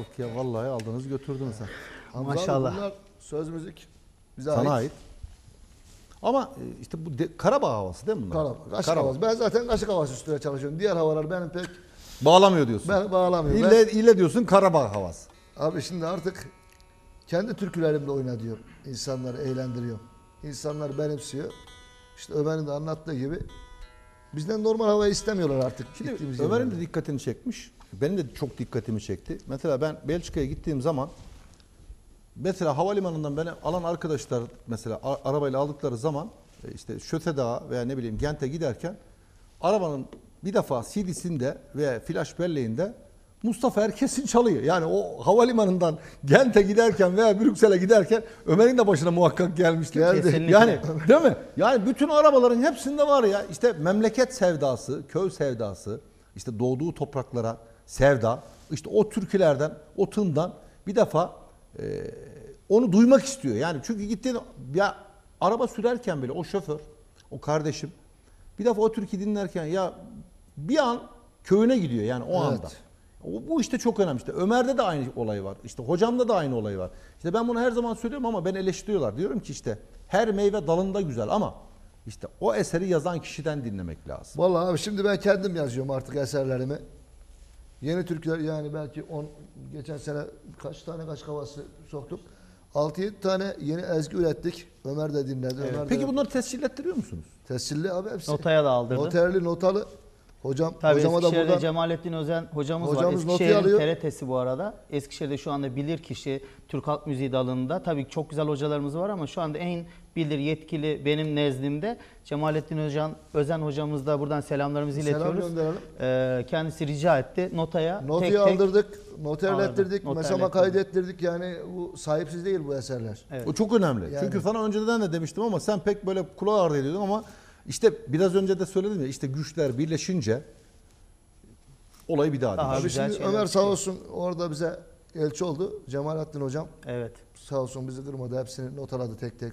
Speaker 2: Sağlık ya. Vallahi aldınız götürdünüz ha.
Speaker 3: Hamza abi,
Speaker 1: Maşallah.
Speaker 3: Bunlar söz müzik bize
Speaker 2: Sana
Speaker 3: ait.
Speaker 2: ait. Ama e, işte bu de, Karabağ havası değil mi bunlar?
Speaker 3: Karabağ. Kaşık
Speaker 2: Karabağ.
Speaker 3: havası. Ben zaten kaşık havası üstüne çalışıyorum. Diğer havalar benim pek
Speaker 2: Bağlamıyor diyorsun.
Speaker 3: ben bağlamıyor. Ben-
Speaker 2: İlle, ille diyorsun Karabağ havası.
Speaker 3: Abi şimdi artık kendi türkülerimle oyna diyor. İnsanları eğlendiriyor. İnsanlar benimsiyor. İşte Ömer'in de anlattığı gibi bizden normal havayı istemiyorlar artık.
Speaker 2: Şimdi Ömer'in de dikkatini çekmiş. Benim de çok dikkatimi çekti. Mesela ben Belçika'ya gittiğim zaman mesela havalimanından beni alan arkadaşlar mesela arabayla aldıkları zaman e, işte Şötedağı veya ne bileyim Gent'e giderken arabanın bir defa CD'sinde veya flash belleğinde Mustafa Erkes'in çalıyor. Yani o havalimanından Gent'e giderken veya Brüksel'e giderken Ömer'in de başına muhakkak gelmiştir.
Speaker 3: Geldi.
Speaker 1: Kesinlikle.
Speaker 2: Yani değil mi? Yani bütün arabaların hepsinde var ya. İşte memleket sevdası, köy sevdası, işte doğduğu topraklara sevda. İşte o türkülerden, o tından bir defa e, onu duymak istiyor. Yani çünkü gittiğin ya araba sürerken bile o şoför, o kardeşim bir defa o türkü dinlerken ya bir an köyüne gidiyor yani o
Speaker 3: Evet.
Speaker 2: anda. O, bu işte çok önemli. İşte Ömer'de de aynı olay var. İşte hocamda da aynı olay var. İşte ben bunu her zaman söylüyorum ama ben eleştiriyorlar. Diyorum ki işte her meyve dalında güzel ama işte o eseri yazan kişiden dinlemek lazım.
Speaker 3: Vallahi abi şimdi ben kendim yazıyorum artık eserlerimi. Yeni türküler yani belki 10 geçen sene kaç tane kaç havası soktuk. 6-7 tane yeni ezgi ürettik. Ömer de dinledi. Ömer
Speaker 2: Peki
Speaker 3: de
Speaker 2: bunları tescil ettiriyor musunuz?
Speaker 3: tescilli abi hepsi.
Speaker 1: Notaya da aldırdım.
Speaker 3: Noterli, notalı. Hocam
Speaker 1: Tabii
Speaker 3: hocama da buradan
Speaker 1: Cemalettin Özen hocamız,
Speaker 3: Hocamız
Speaker 1: var.
Speaker 3: notu alıyor.
Speaker 1: Eskişehir'in TRT'si bu arada. Eskişehir'de şu anda bilir kişi Türk Halk Müziği dalında. Tabii çok güzel hocalarımız var ama şu anda en bilir yetkili benim nezdimde Cemalettin Özen, Özen hocamız da buradan selamlarımızı
Speaker 3: Selam
Speaker 1: iletiyoruz. Ee, kendisi rica etti. Notaya
Speaker 3: Notuyu
Speaker 1: tek tek
Speaker 3: aldırdık, noterlettirdik, mesama kaydettirdik. Yani bu sahipsiz değil bu eserler.
Speaker 1: Evet.
Speaker 2: O çok önemli.
Speaker 3: Yani.
Speaker 2: Çünkü sana önceden de demiştim ama sen pek böyle kulağı ardı ediyordun ama işte biraz önce de söyledim ya işte güçler birleşince olay bir daha değişiyor.
Speaker 3: Abi
Speaker 1: güzel
Speaker 3: şimdi
Speaker 1: şeyler
Speaker 3: Ömer sağ
Speaker 1: çıkıyor.
Speaker 3: olsun orada bize elçi oldu. Cemalettin hocam
Speaker 1: Evet.
Speaker 3: sağ olsun bizi kırmadı. Hepsini notaladı tek tek.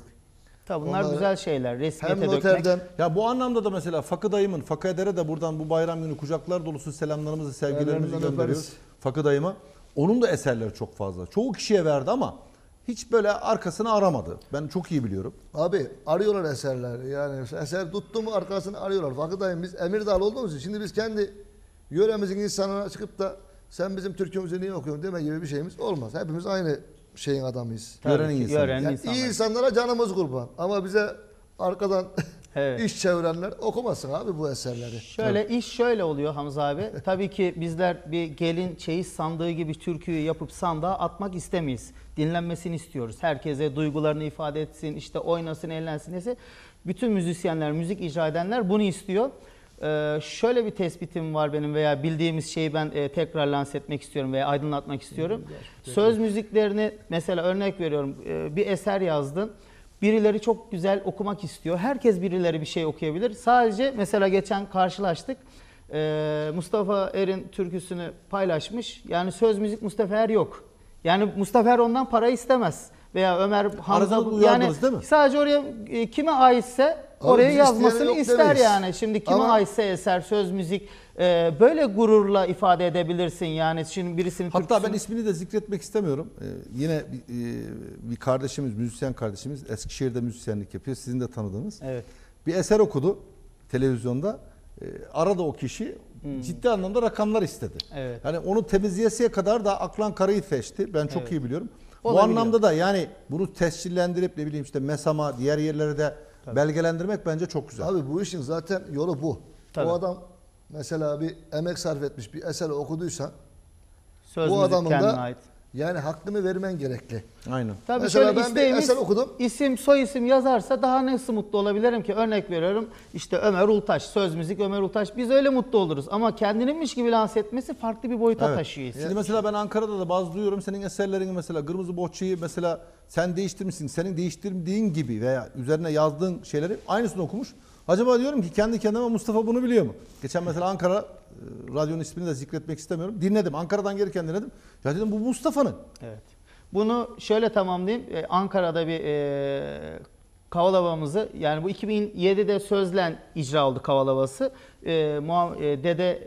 Speaker 1: Tabii bunlar
Speaker 3: Onları
Speaker 1: güzel şeyler.
Speaker 3: Hem
Speaker 1: Resmiyete dökmek.
Speaker 3: noterden
Speaker 2: Ya bu anlamda da mesela Fakı dayımın, Fakı Eder'e de buradan bu bayram günü kucaklar dolusu selamlarımızı, sevgilerimizi
Speaker 3: Ellerinden
Speaker 2: gönderiyoruz.
Speaker 3: öperiz.
Speaker 2: Fakı dayıma. Onun da eserleri çok fazla. Çoğu kişiye verdi ama hiç böyle arkasını aramadı. Ben çok iyi biliyorum.
Speaker 3: Abi arıyorlar eserler. Yani eser tuttu mu arkasını arıyorlar. Fakıdayım biz Emirdağlı olduğumuz için şimdi biz kendi yöremizin insanına çıkıp da sen bizim türkümüzü niye okuyorsun deme gibi bir şeyimiz olmaz. Hepimiz aynı şeyin adamıyız.
Speaker 1: Tabii
Speaker 2: Yörenin
Speaker 1: ki,
Speaker 2: insanı.
Speaker 1: yörenin
Speaker 3: Yani
Speaker 1: insanlar.
Speaker 3: iyi insanlara canımız kurban. Ama bize arkadan <laughs>
Speaker 1: Evet.
Speaker 3: iş çevirenler okumasın abi bu eserleri.
Speaker 1: Şöyle iş şöyle oluyor Hamza abi. <laughs> Tabii ki bizler bir gelin çeyiz sandığı gibi türküyü yapıp sandığa atmak istemeyiz. Dinlenmesini istiyoruz. Herkese duygularını ifade etsin, işte oynasın, eğlensin neyse. Bütün müzisyenler, müzik icra edenler bunu istiyor. Ee, şöyle bir tespitim var benim veya bildiğimiz şeyi ben e, tekrar lanse etmek istiyorum veya aydınlatmak istiyorum. Söz müziklerini mesela örnek veriyorum e, bir eser yazdın. Birileri çok güzel okumak istiyor. Herkes birileri bir şey okuyabilir. Sadece mesela geçen karşılaştık. Ee, Mustafa Er'in türküsünü paylaşmış. Yani söz müzik Mustafa Er yok. Yani Mustafa Er ondan para istemez. Veya Ömer Hamza yani
Speaker 2: değil mi?
Speaker 1: sadece oraya e, kime aitse
Speaker 3: Abi
Speaker 1: oraya yazmasını ister
Speaker 3: demeyiz.
Speaker 1: yani. Şimdi kime
Speaker 3: Ama-
Speaker 1: aitse eser, söz, müzik e, böyle gururla ifade edebilirsin yani. Şimdi birisinin
Speaker 2: Hatta ben
Speaker 1: türküsünü-
Speaker 2: ismini de zikretmek istemiyorum. Ee, yine bir, e, bir kardeşimiz, müzisyen kardeşimiz Eskişehir'de müzisyenlik yapıyor. Sizin de tanıdığınız.
Speaker 1: Evet.
Speaker 2: Bir eser okudu televizyonda. Ee, arada o kişi ciddi anlamda rakamlar istedi.
Speaker 1: Hmm. Evet.
Speaker 2: Yani onu temizleyesiye kadar da aklan karayı seçti. Ben çok
Speaker 1: Evet.
Speaker 2: iyi biliyorum. Bu
Speaker 1: Olabiliyor.
Speaker 2: anlamda da yani bunu tescillendirip ne bileyim işte MESAM'a diğer yerlere de belgelendirmek bence çok güzel.
Speaker 3: Abi bu işin zaten yolu bu.
Speaker 1: Tabii.
Speaker 3: O adam mesela bir emek sarf etmiş bir eser okuduysa
Speaker 1: söz
Speaker 3: bu
Speaker 1: müzik
Speaker 3: adamın
Speaker 1: kendine
Speaker 3: da
Speaker 1: ait.
Speaker 3: yani hakkını vermen gerekli.
Speaker 2: Aynen.
Speaker 1: Tabii
Speaker 3: Mesela
Speaker 1: şöyle
Speaker 3: ben bir
Speaker 1: isteğimiz
Speaker 3: eser okudum.
Speaker 1: isim soy isim yazarsa daha nasıl mutlu olabilirim ki? Örnek veriyorum işte Ömer Ultaş, söz müzik Ömer Ultaş. Biz öyle mutlu oluruz ama kendininmiş gibi lanse etmesi farklı bir boyuta
Speaker 2: Evet.
Speaker 1: taşıyor.
Speaker 2: Şimdi mesela ben Ankara'da da bazı duyuyorum senin eserlerini mesela Kırmızı Bohçayı mesela sen değiştirmişsin. Senin değiştirdiğin gibi veya üzerine yazdığın şeyleri aynısını okumuş. Acaba diyorum ki kendi kendime Mustafa bunu biliyor mu? Geçen mesela Ankara e, radyonun ismini de zikretmek istemiyorum. Dinledim. Ankara'dan gelirken dinledim. Ya dedim bu Mustafa'nın.
Speaker 1: Evet. Bunu şöyle tamamlayayım. Ee, Ankara'da bir e, Kavalavamızı yani bu 2007'de sözlen icra oldu Kavalavası. E, e, Dede e,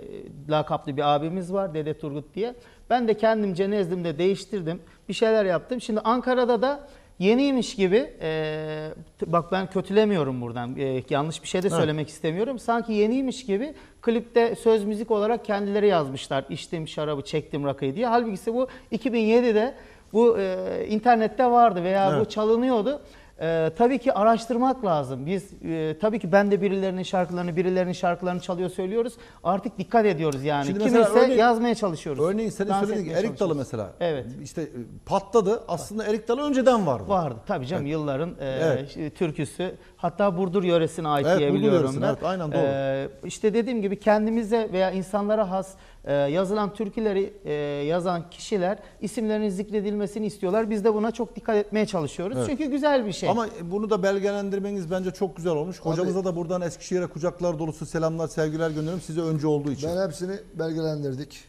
Speaker 1: lakaplı bir abimiz var Dede Turgut diye. Ben de kendimce nezdimde değiştirdim. Bir şeyler yaptım. Şimdi Ankara'da da yeniymiş gibi e, bak ben kötülemiyorum buradan. E, yanlış bir şey de söylemek istemiyorum. Sanki yeniymiş gibi klipte söz müzik olarak kendileri yazmışlar. İçtim şarabı, çektim rakıyı diye. Halbuki bu 2007'de bu e, internette vardı veya bu
Speaker 2: Evet.
Speaker 1: çalınıyordu. Ee, tabii ki araştırmak lazım. Biz e, tabii ki ben de birilerinin şarkılarını, birilerinin şarkılarını çalıyor söylüyoruz. Artık dikkat ediyoruz yani.
Speaker 2: Şimdi
Speaker 1: Kimse
Speaker 2: mesela örneğin-
Speaker 1: yazmaya çalışıyoruz.
Speaker 2: Örneğin senin
Speaker 1: Dans
Speaker 2: söylediğin
Speaker 1: etmeye
Speaker 2: Erik Dalı
Speaker 1: çalışıyoruz.
Speaker 2: mesela.
Speaker 1: Evet.
Speaker 2: İşte e, patladı. Aslında Erik Dalı önceden vardı.
Speaker 1: Vardı tabii canım yılların e,
Speaker 2: Evet.
Speaker 1: ş- türküsü. Hatta Burdur yöresine ait
Speaker 2: Evet, Burdur
Speaker 1: biliyorum
Speaker 2: yöresine,
Speaker 1: ben.
Speaker 2: evet, aynen doğru.
Speaker 1: E, işte dediğim gibi kendimize veya insanlara has e, yazılan türküleri e, yazan kişiler isimlerinin zikredilmesini istiyorlar. Biz de buna çok dikkat etmeye çalışıyoruz.
Speaker 2: Evet.
Speaker 1: Çünkü güzel bir şey.
Speaker 2: Ama bunu da belgelendirmeniz bence çok güzel olmuş. Hocamıza da buradan Eskişehir'e kucaklar dolusu selamlar, sevgiler gönderiyorum. Size önce olduğu için.
Speaker 3: Ben hepsini belgelendirdik.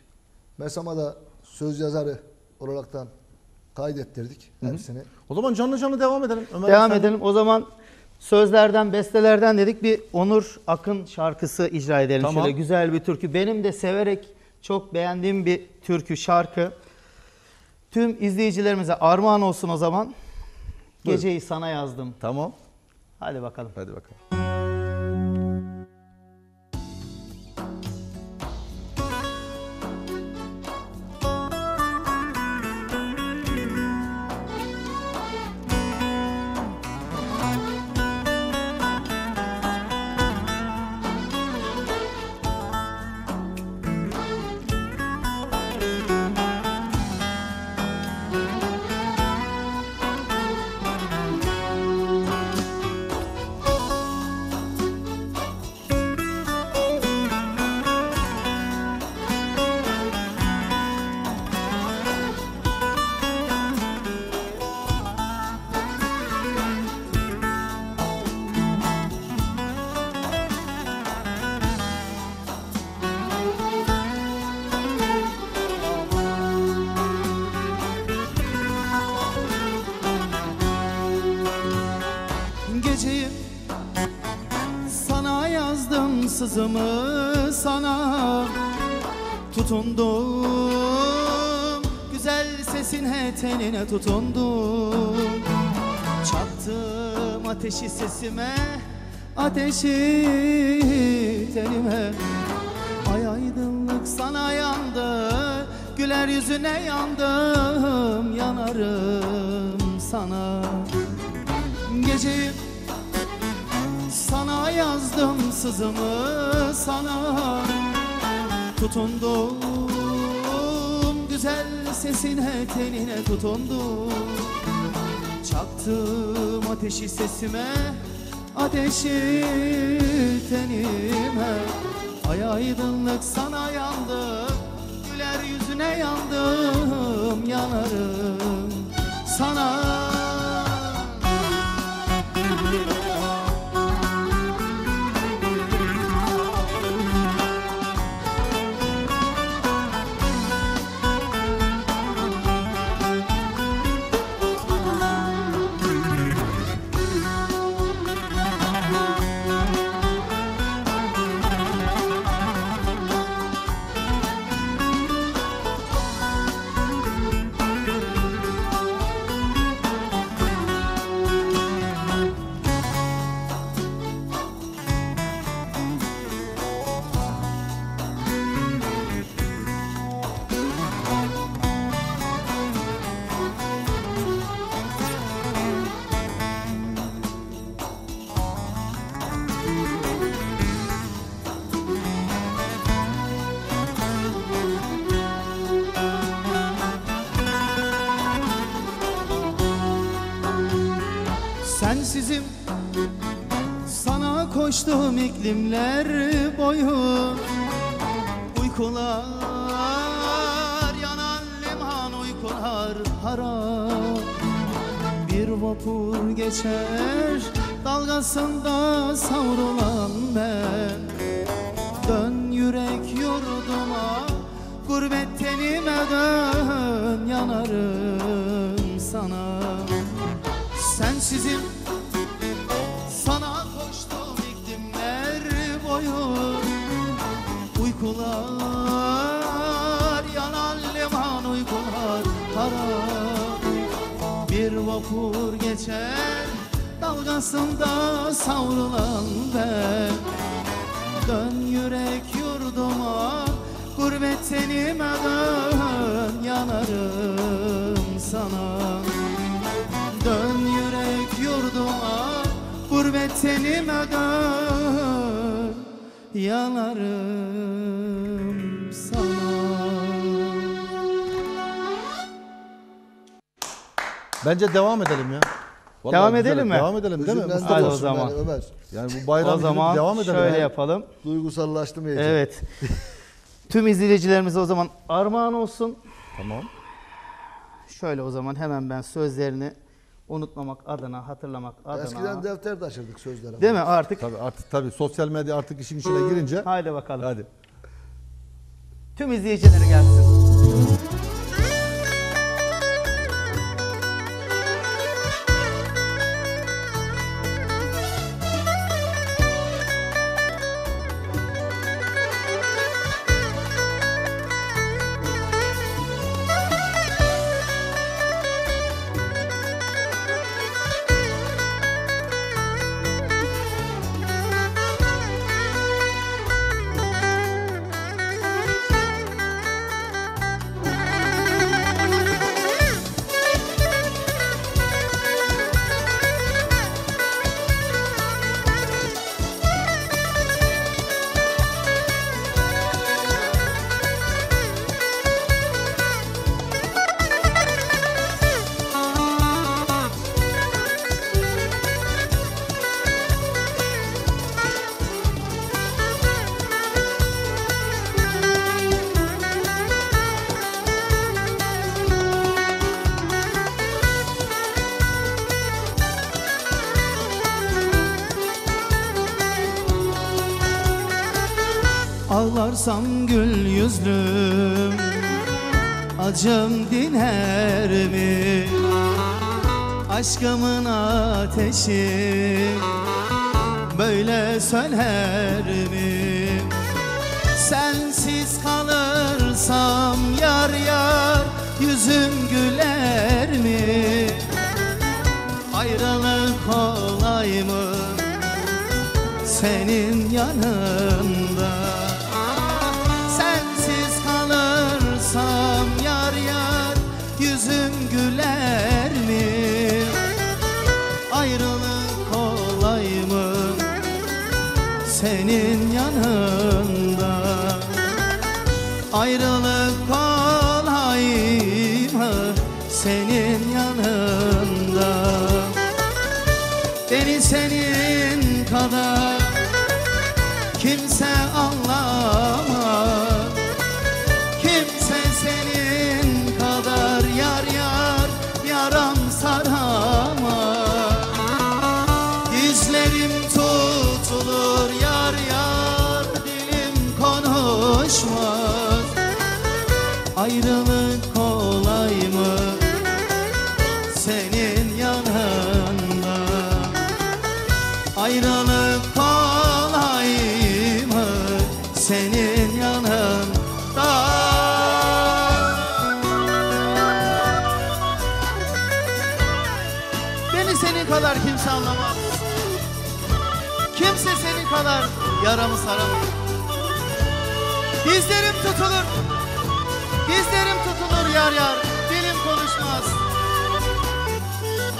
Speaker 3: Mesama da söz yazarı olaraktan kaydettirdik hepsini.
Speaker 2: O zaman canlı canlı devam edelim. Ömer
Speaker 1: Devam
Speaker 2: sen-
Speaker 1: edelim. O zaman sözlerden, bestelerden dedik bir Onur Akın şarkısı icra edelim.
Speaker 2: Tamam.
Speaker 1: Şöyle güzel bir türkü. Benim de severek çok beğendiğim bir türkü, şarkı. Tüm izleyicilerimize armağan olsun o zaman. Geceyi sana yazdım.
Speaker 2: Tamam.
Speaker 1: Hadi bakalım.
Speaker 2: Hadi bakalım.
Speaker 5: Tutundum. Güzel sesin tenine tutundum. Çaktım ateşi sesime ateşi tenime Ay aydınlık sana yandı Güler yüzüne yandım Yanarım sana. Geceyi sana yazdım sızımı sana Tutundum. Güzel sesine tenine tutundum. Çaktım ateşi sesime ateşi tenime. Ay aydınlık sana yandım güler yüzüne yandım yanarım. Sana
Speaker 1: iklimler boyu Uykular yanan liman uykular harap Bir vapur geçer dalgasında
Speaker 2: Bence devam edelim ya. Vallahi
Speaker 4: Devam
Speaker 2: güzel.
Speaker 4: edelim mi?
Speaker 2: Devam edelim değil mi? Mustafa?
Speaker 4: Hadi o
Speaker 3: olsun
Speaker 4: zaman.
Speaker 3: yani Ömer.
Speaker 2: Yani bu bayram
Speaker 4: o zaman
Speaker 2: devam edelim.
Speaker 4: şöyle
Speaker 2: ya.
Speaker 4: yapalım.
Speaker 3: Duygusallaştım iyice.
Speaker 4: Evet. Tüm izleyicilerimize o zaman armağan olsun.
Speaker 2: Tamam.
Speaker 4: Şöyle o zaman hemen ben sözlerini unutmamak adına, hatırlamak adına.
Speaker 3: Eskiden defter taşırdık sözlere.
Speaker 4: Değil mi artık?
Speaker 2: Tabii artık tabii sosyal medya artık işin içine girince
Speaker 4: Haydi bakalım.
Speaker 2: hadi.
Speaker 4: Tüm izleyicilere gelsin.
Speaker 1: Ağlarsam gül yüzlüm Acım diner mi? Aşkımın ateşi Böyle söner mi? Sensiz kalırsam yar yar Yüzüm güler mi? Ayrılık kolay mı? senin yanında Ayrılık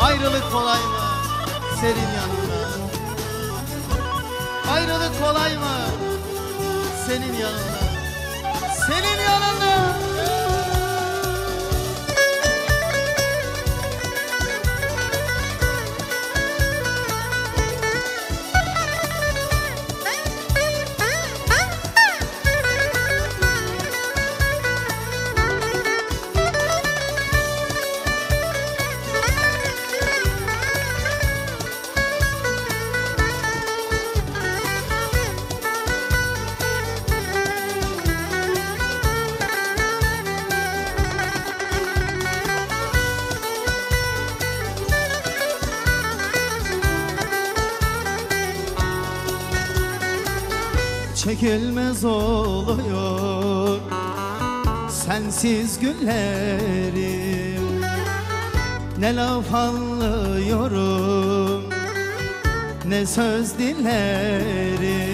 Speaker 1: Ayrılık kolay mı? Senin yanında. Ayrılık kolay mı? Senin yanında. Senin yanında oluyor Sensiz günlerim. Ne laf anlıyorum Ne söz dinlerim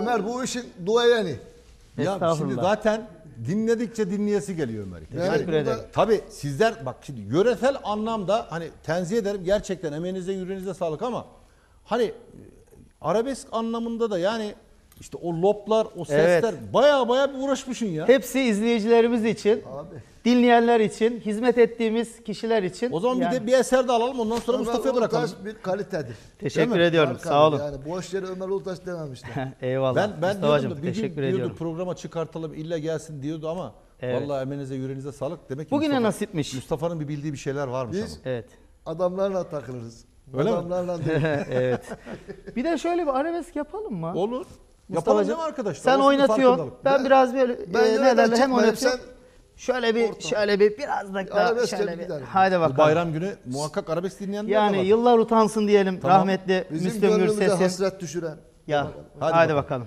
Speaker 3: Ömer bu işin duayeni.
Speaker 2: Ya şimdi zaten dinledikçe dinleyesi geliyor Ömer.
Speaker 3: Yani
Speaker 4: Teşekkür ederim.
Speaker 3: burada
Speaker 2: Tabii sizler bak şimdi yöresel anlamda hani tenzih ederim gerçekten emeğinize yüreğinize sağlık ama hani e, arabesk anlamında da yani işte o loplar o sesler
Speaker 4: Evet.
Speaker 2: baya baya bir uğraşmışsın ya.
Speaker 4: Hepsi izleyicilerimiz için,
Speaker 3: Abi.
Speaker 4: dinleyenler için, hizmet ettiğimiz kişiler için.
Speaker 2: O zaman
Speaker 4: yani-
Speaker 2: bir de bir eser de alalım ondan sonra
Speaker 3: Ömer
Speaker 2: Mustafa'ya
Speaker 3: Ulutaş
Speaker 2: bırakalım.
Speaker 3: bir kalitedir.
Speaker 4: Teşekkür
Speaker 2: Değil mi?
Speaker 4: ediyorum.
Speaker 3: Marka
Speaker 4: Sağ olun.
Speaker 3: Yani boş yere Ömer Ulutaş dememişler. <laughs>
Speaker 4: Eyvallah.
Speaker 2: Ben ben
Speaker 4: Mustafa'cığım,
Speaker 2: diyordum da bir gün
Speaker 4: teşekkür
Speaker 2: diyordu
Speaker 4: ediyorum.
Speaker 2: programa çıkartalım illa gelsin diyordu ama
Speaker 4: Evet.
Speaker 2: vallahi emeğinize yüreğinize sağlık. Demek ki
Speaker 4: Bugüne
Speaker 2: Mustafa-
Speaker 4: nasipmiş.
Speaker 2: Mustafa'nın bir bildiği bir şeyler varmış
Speaker 3: Biz-
Speaker 2: ama.
Speaker 4: Evet.
Speaker 3: Adamlarla takılırız.
Speaker 2: Öyle mi?
Speaker 3: Adamlarla <laughs> değil.
Speaker 4: evet. Bir de şöyle bir arabesk yapalım mı?
Speaker 2: Olur. Yapalım mi arkadaşlar?
Speaker 4: Sen oynatıyorsun. Ben,
Speaker 3: Ben-
Speaker 4: biraz böyle
Speaker 3: Ben
Speaker 4: e, ne derler hem oynatıyorum.
Speaker 3: sen
Speaker 4: Şöyle bir
Speaker 3: orta.
Speaker 4: şöyle bir biraz da daha
Speaker 3: Arabesk
Speaker 4: şöyle bir.
Speaker 3: gidelim.
Speaker 4: Hadi
Speaker 2: Bu
Speaker 4: bakalım.
Speaker 2: bayram günü muhakkak arabesk dinleyenler
Speaker 4: Yani
Speaker 2: var.
Speaker 4: yıllar utansın diyelim
Speaker 2: Tamam.
Speaker 4: rahmetli
Speaker 3: Bizim
Speaker 4: Müslüm
Speaker 3: gönlümüze
Speaker 4: Gürses'in.
Speaker 3: hasret düşüren.
Speaker 4: Ya
Speaker 2: Hadi
Speaker 4: hadi,
Speaker 2: bakalım.
Speaker 4: bakalım.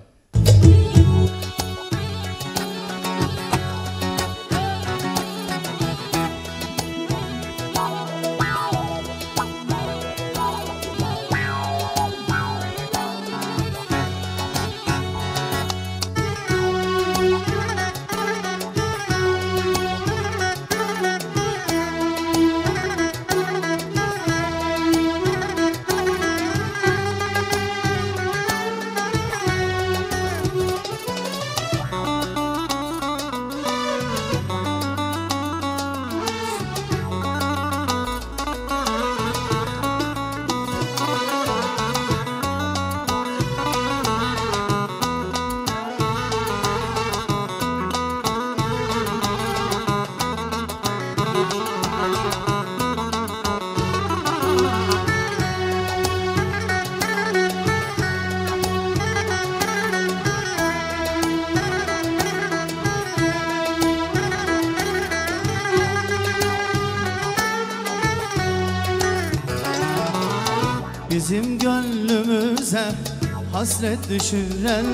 Speaker 1: Hasret düşüren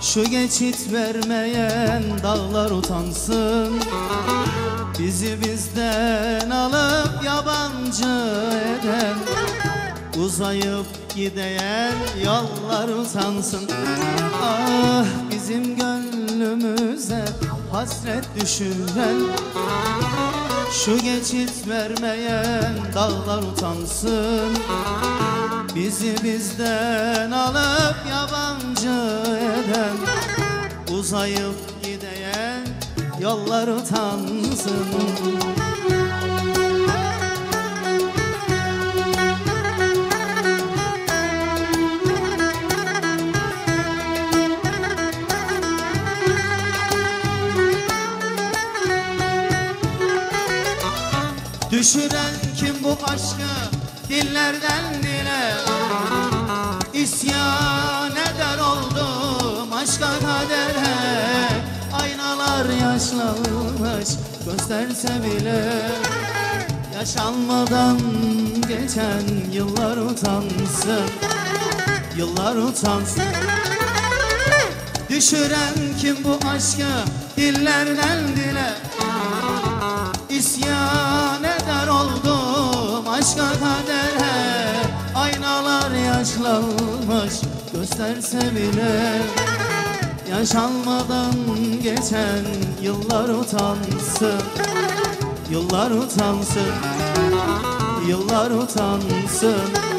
Speaker 1: Şu geçit vermeyen dağlar utansın. Bizi bizden alıp yabancı eden Uzayıp gideyen yollar utansın. Ah bizim gönlümüze hasret düşüren şu geçit vermeyen dağlar utansın Bizi bizden alıp yabancı eden Uzayıp gideyen yollar utansın. Düşüren kim bu aşkı dillerden Yaşlanmış gösterse bile. Yaşanmadan geçen yıllar utansın Yıllar utansın. Düşüren kim bu aşkı dillerden dile? İsyan eder oldum aşka kadere. Aynalar yaşlanmış gösterse bile Yaşanmadan geçen yıllar utansın Yıllar utansın Yıllar utansın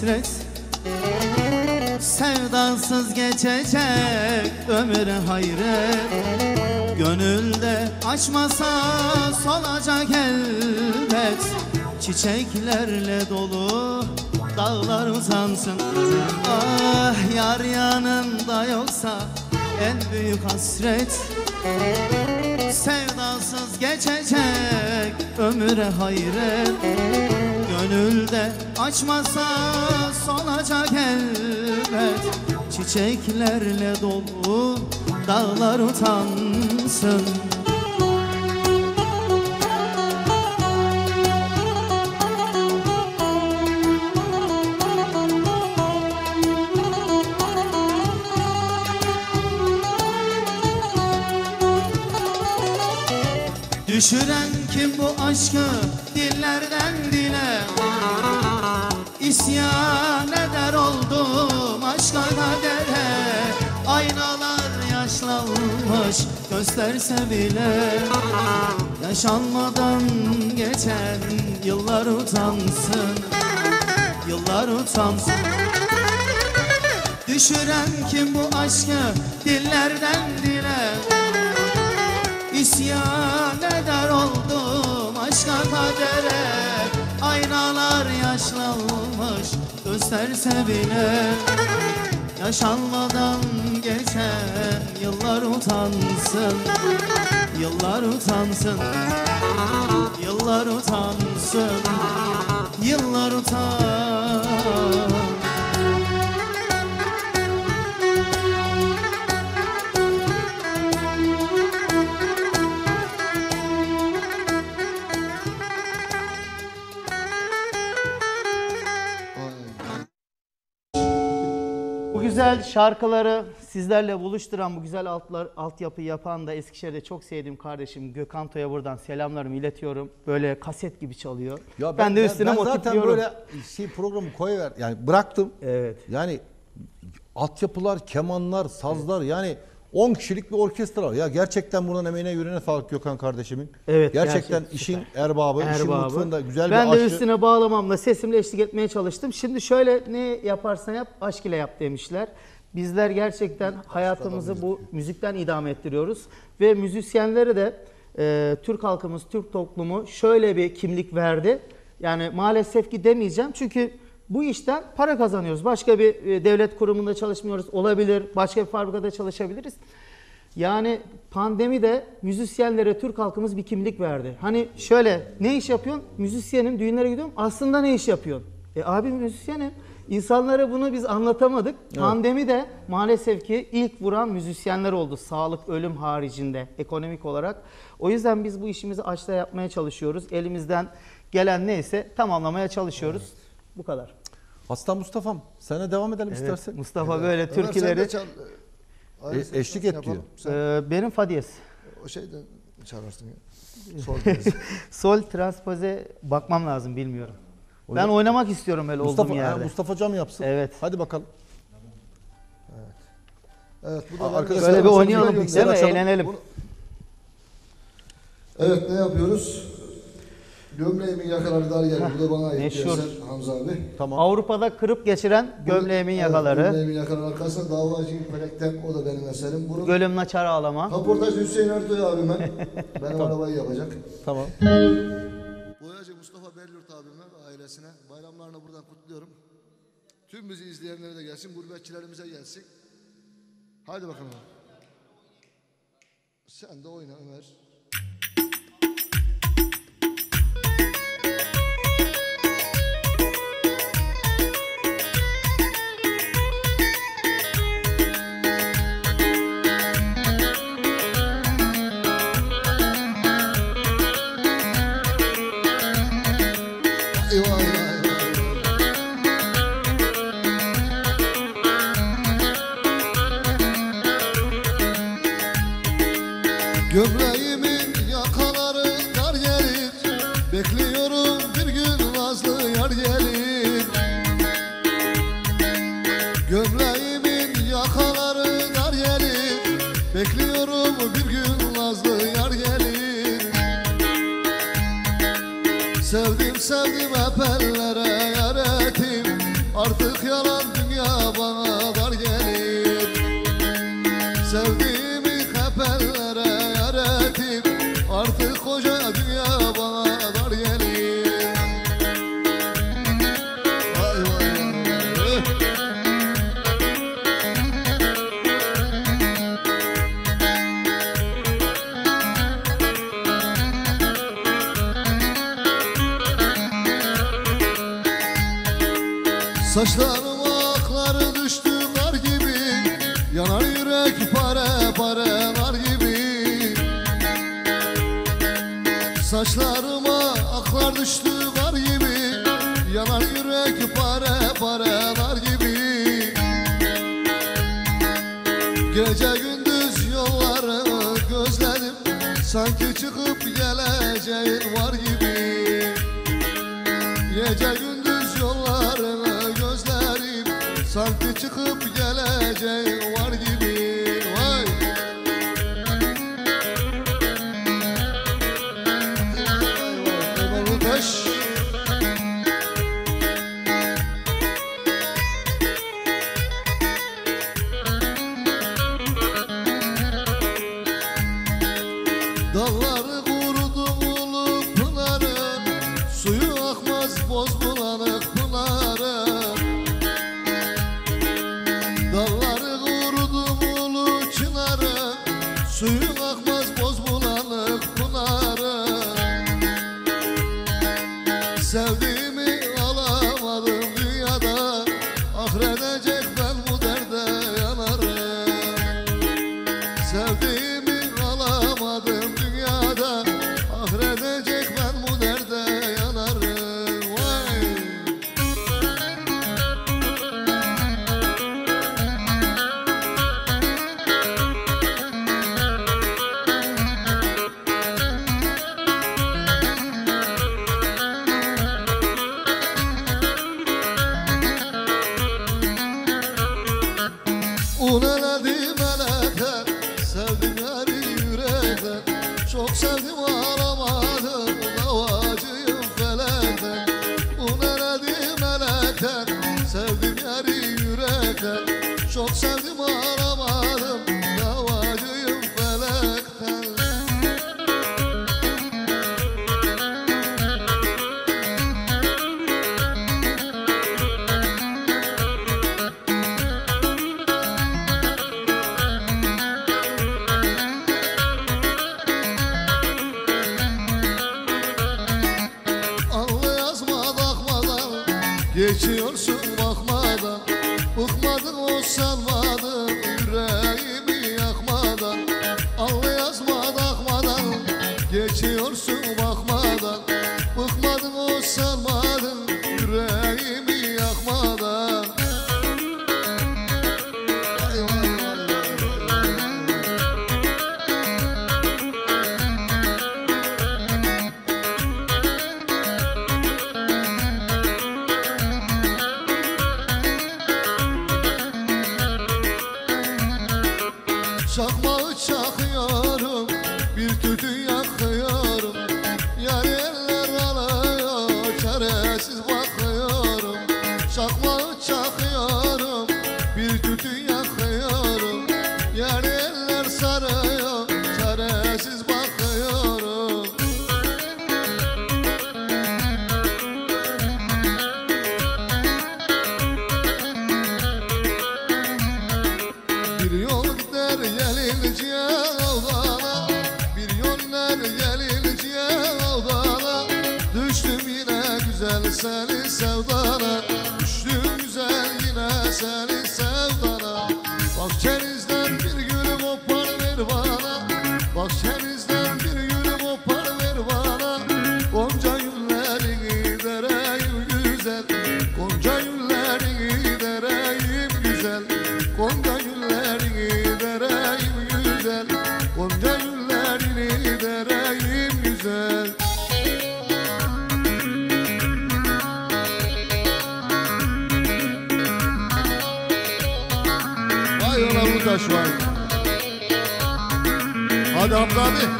Speaker 1: hasret. Sevdasız geçecek ömre hayret. Gönülde açmasa solacak elbet. Çiçeklerle dolu dağlar uzansın. Ah yar yanımda yoksa en büyük hasret. Sevdasız geçecek ömre hayret. Gönülde açmasa solacak elbet Çiçeklerle dolu dağlar utansın. Düşüren kim bu aşkı dillerden dile İsyan eder oldum aşka kadere Aynalar yaşlanmış gösterse bile Yaşanmadan geçen yıllar utansın Yıllar utansın. Düşüren kim bu aşkı dillerden dile? İsyan eder oldum aşka kadere yaşlanmış gösterse bile Yaşanmadan geçen yıllar utansın Yıllar utansın Yıllar utansın Yıllar utansın
Speaker 4: güzel şarkıları sizlerle buluşturan, bu güzel altlar, altyapı yapan da Eskişehir'de çok sevdiğim kardeşim Gökhan Toy'a buradan selamlarımı iletiyorum. Böyle kaset gibi çalıyor.
Speaker 2: Ya
Speaker 4: ben, de üstüne
Speaker 2: ben zaten
Speaker 4: motifliyorum.
Speaker 2: böyle şey programı koyuver yani bıraktım.
Speaker 4: Evet.
Speaker 2: Yani altyapılar, kemanlar, sazlar yani 10 kişilik bir orkestra var. Ya gerçekten buradan emeğine yüreğine sağlık Gökhan kardeşimin.
Speaker 4: Evet,
Speaker 2: Gerçekten
Speaker 4: gerçekten
Speaker 2: işin erbabı, işin
Speaker 4: Erbabı.
Speaker 2: mutfağında güzel
Speaker 4: ben
Speaker 2: bir
Speaker 4: de
Speaker 2: aşçı.
Speaker 4: üstüne bağlamamla sesimle eşlik etmeye çalıştım. Şimdi şöyle ne yaparsan yap aşk ile yap demişler. Bizler gerçekten hayatımızı bu müzikten idame ettiriyoruz. Ve müzisyenlere de e, Türk halkımız, Türk toplumu şöyle bir kimlik verdi. Yani maalesef ki demeyeceğim çünkü bu işten para kazanıyoruz. Başka bir e, devlet kurumunda çalışmıyoruz. Olabilir, başka bir fabrikada çalışabiliriz.
Speaker 1: Yani pandemi de müzisyenlere Türk halkımız bir kimlik verdi. Hani şöyle ne iş yapıyorsun? Müzisyenim, düğünlere gidiyorum. Aslında ne iş yapıyorsun? E abi müzisyenim. İnsanlara bunu biz anlatamadık. Pandemi de maalesef ki ilk vuran müzisyenler oldu. Sağlık, ölüm haricinde ekonomik olarak. O yüzden biz bu işimizi açta yapmaya çalışıyoruz. Elimizden gelen neyse tamamlamaya çalışıyoruz. Bu kadar.
Speaker 2: Aslan Mustafa'm sana devam edelim
Speaker 1: Evet,
Speaker 2: istersen.
Speaker 1: Mustafa böyle
Speaker 3: sen de
Speaker 1: türküleri
Speaker 3: çal.
Speaker 2: E- eşlik
Speaker 3: sen
Speaker 2: et diyor.
Speaker 1: Ee, benim Fadiyes.
Speaker 3: o şeyden çalarsın ya. <laughs> Sol.
Speaker 1: Sol transpoze bakmam lazım bilmiyorum. Ben oynamak istiyorum öyle
Speaker 2: Mustafa,
Speaker 1: olduğum yerde.
Speaker 2: Mustafa Cam yapsın.
Speaker 1: Evet.
Speaker 2: Hadi bakalım.
Speaker 3: Evet bu da
Speaker 2: Aa, arkadaşlar,
Speaker 1: Böyle bir oynayalım
Speaker 2: Sen
Speaker 1: değil mi? Eğlenelim.
Speaker 3: Bunu- Evet ne yapıyoruz? Gömleğimin yakaları dar geldi. Bu da bana ait
Speaker 1: meşhur.
Speaker 3: eser Hamza abi.
Speaker 2: Tamam.
Speaker 1: Avrupa'da kırıp geçiren gömleğimin
Speaker 3: Evet,
Speaker 1: yakaları.
Speaker 3: gömleğimin yakaları arkasında davacı felekten o da benim eserim. Bunu
Speaker 1: Gölüm naçar ağlama.
Speaker 3: kaportaj Hüseyin Ertuğ abime. <laughs> benim arabayı yapacak.
Speaker 2: Tamam.
Speaker 3: Boyacı Mustafa Bellurt abime ve ailesine bayramlarını buradan kutluyorum. Tüm bizi izleyenlere de gelsin, gurbetçilerimize gelsin. Haydi bakalım. Sen de oyna Ömer. Geleceğin var gibi. Gece gündüz yollarını gözlerim Sanki çıkıp geleceğin var gibi. Vay! Ömer Utaş Dalları yine seni Hadi Hamza abi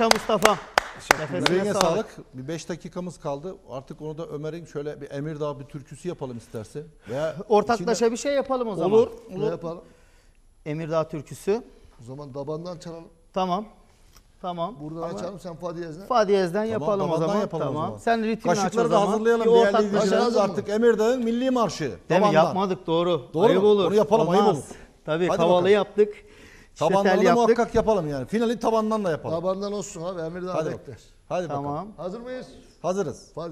Speaker 4: Yaşa Mustafa. Nefesine
Speaker 2: Yüreğine
Speaker 4: sağlık.
Speaker 2: sağlık. Bir 5 dakikamız kaldı. Artık onu da Ömer'in şöyle bir Emirdağ bir türküsü yapalım isterse. Veya <laughs>
Speaker 4: Ortaklaşa
Speaker 2: içine-
Speaker 4: bir şey yapalım o zaman.
Speaker 2: Olur.
Speaker 3: Ne
Speaker 2: Olur.
Speaker 3: yapalım?
Speaker 4: Emirdağ türküsü.
Speaker 3: O zaman dabandan çalalım
Speaker 4: Tamam. Tamam.
Speaker 3: Buradan
Speaker 4: Ama
Speaker 3: açalım sen fa diyezine
Speaker 4: Fa diyezden yapalım o
Speaker 2: dabandan
Speaker 4: zaman.
Speaker 2: yapalım o
Speaker 4: tamam.
Speaker 2: zaman.
Speaker 4: Sen ritmini aç o
Speaker 2: Kaşıkları da
Speaker 4: zaman.
Speaker 2: hazırlayalım
Speaker 4: Bir
Speaker 2: değerli izleyicilerimiz. Artık Emirdağ'ın milli marşı.
Speaker 4: Değil mi? Yapmadık doğru.
Speaker 2: Doğru
Speaker 4: ayıp
Speaker 2: mu?
Speaker 4: olur.
Speaker 2: Bunu yapalım, ayıp
Speaker 4: Olmaz.
Speaker 2: olur.
Speaker 4: Tabii
Speaker 2: Hadi
Speaker 4: havalı
Speaker 2: bakalım.
Speaker 4: yaptık.
Speaker 2: Tabandan da
Speaker 4: yaptık.
Speaker 2: muhakkak yapalım yani. Finali tabandan da yapalım.
Speaker 3: Dabandan olsun abi Emirdağ
Speaker 2: Hadi.
Speaker 3: bekler
Speaker 2: Hadi bakalım.
Speaker 4: Tamam.
Speaker 3: Hazır mıyız?
Speaker 2: Hazırız.
Speaker 3: Fa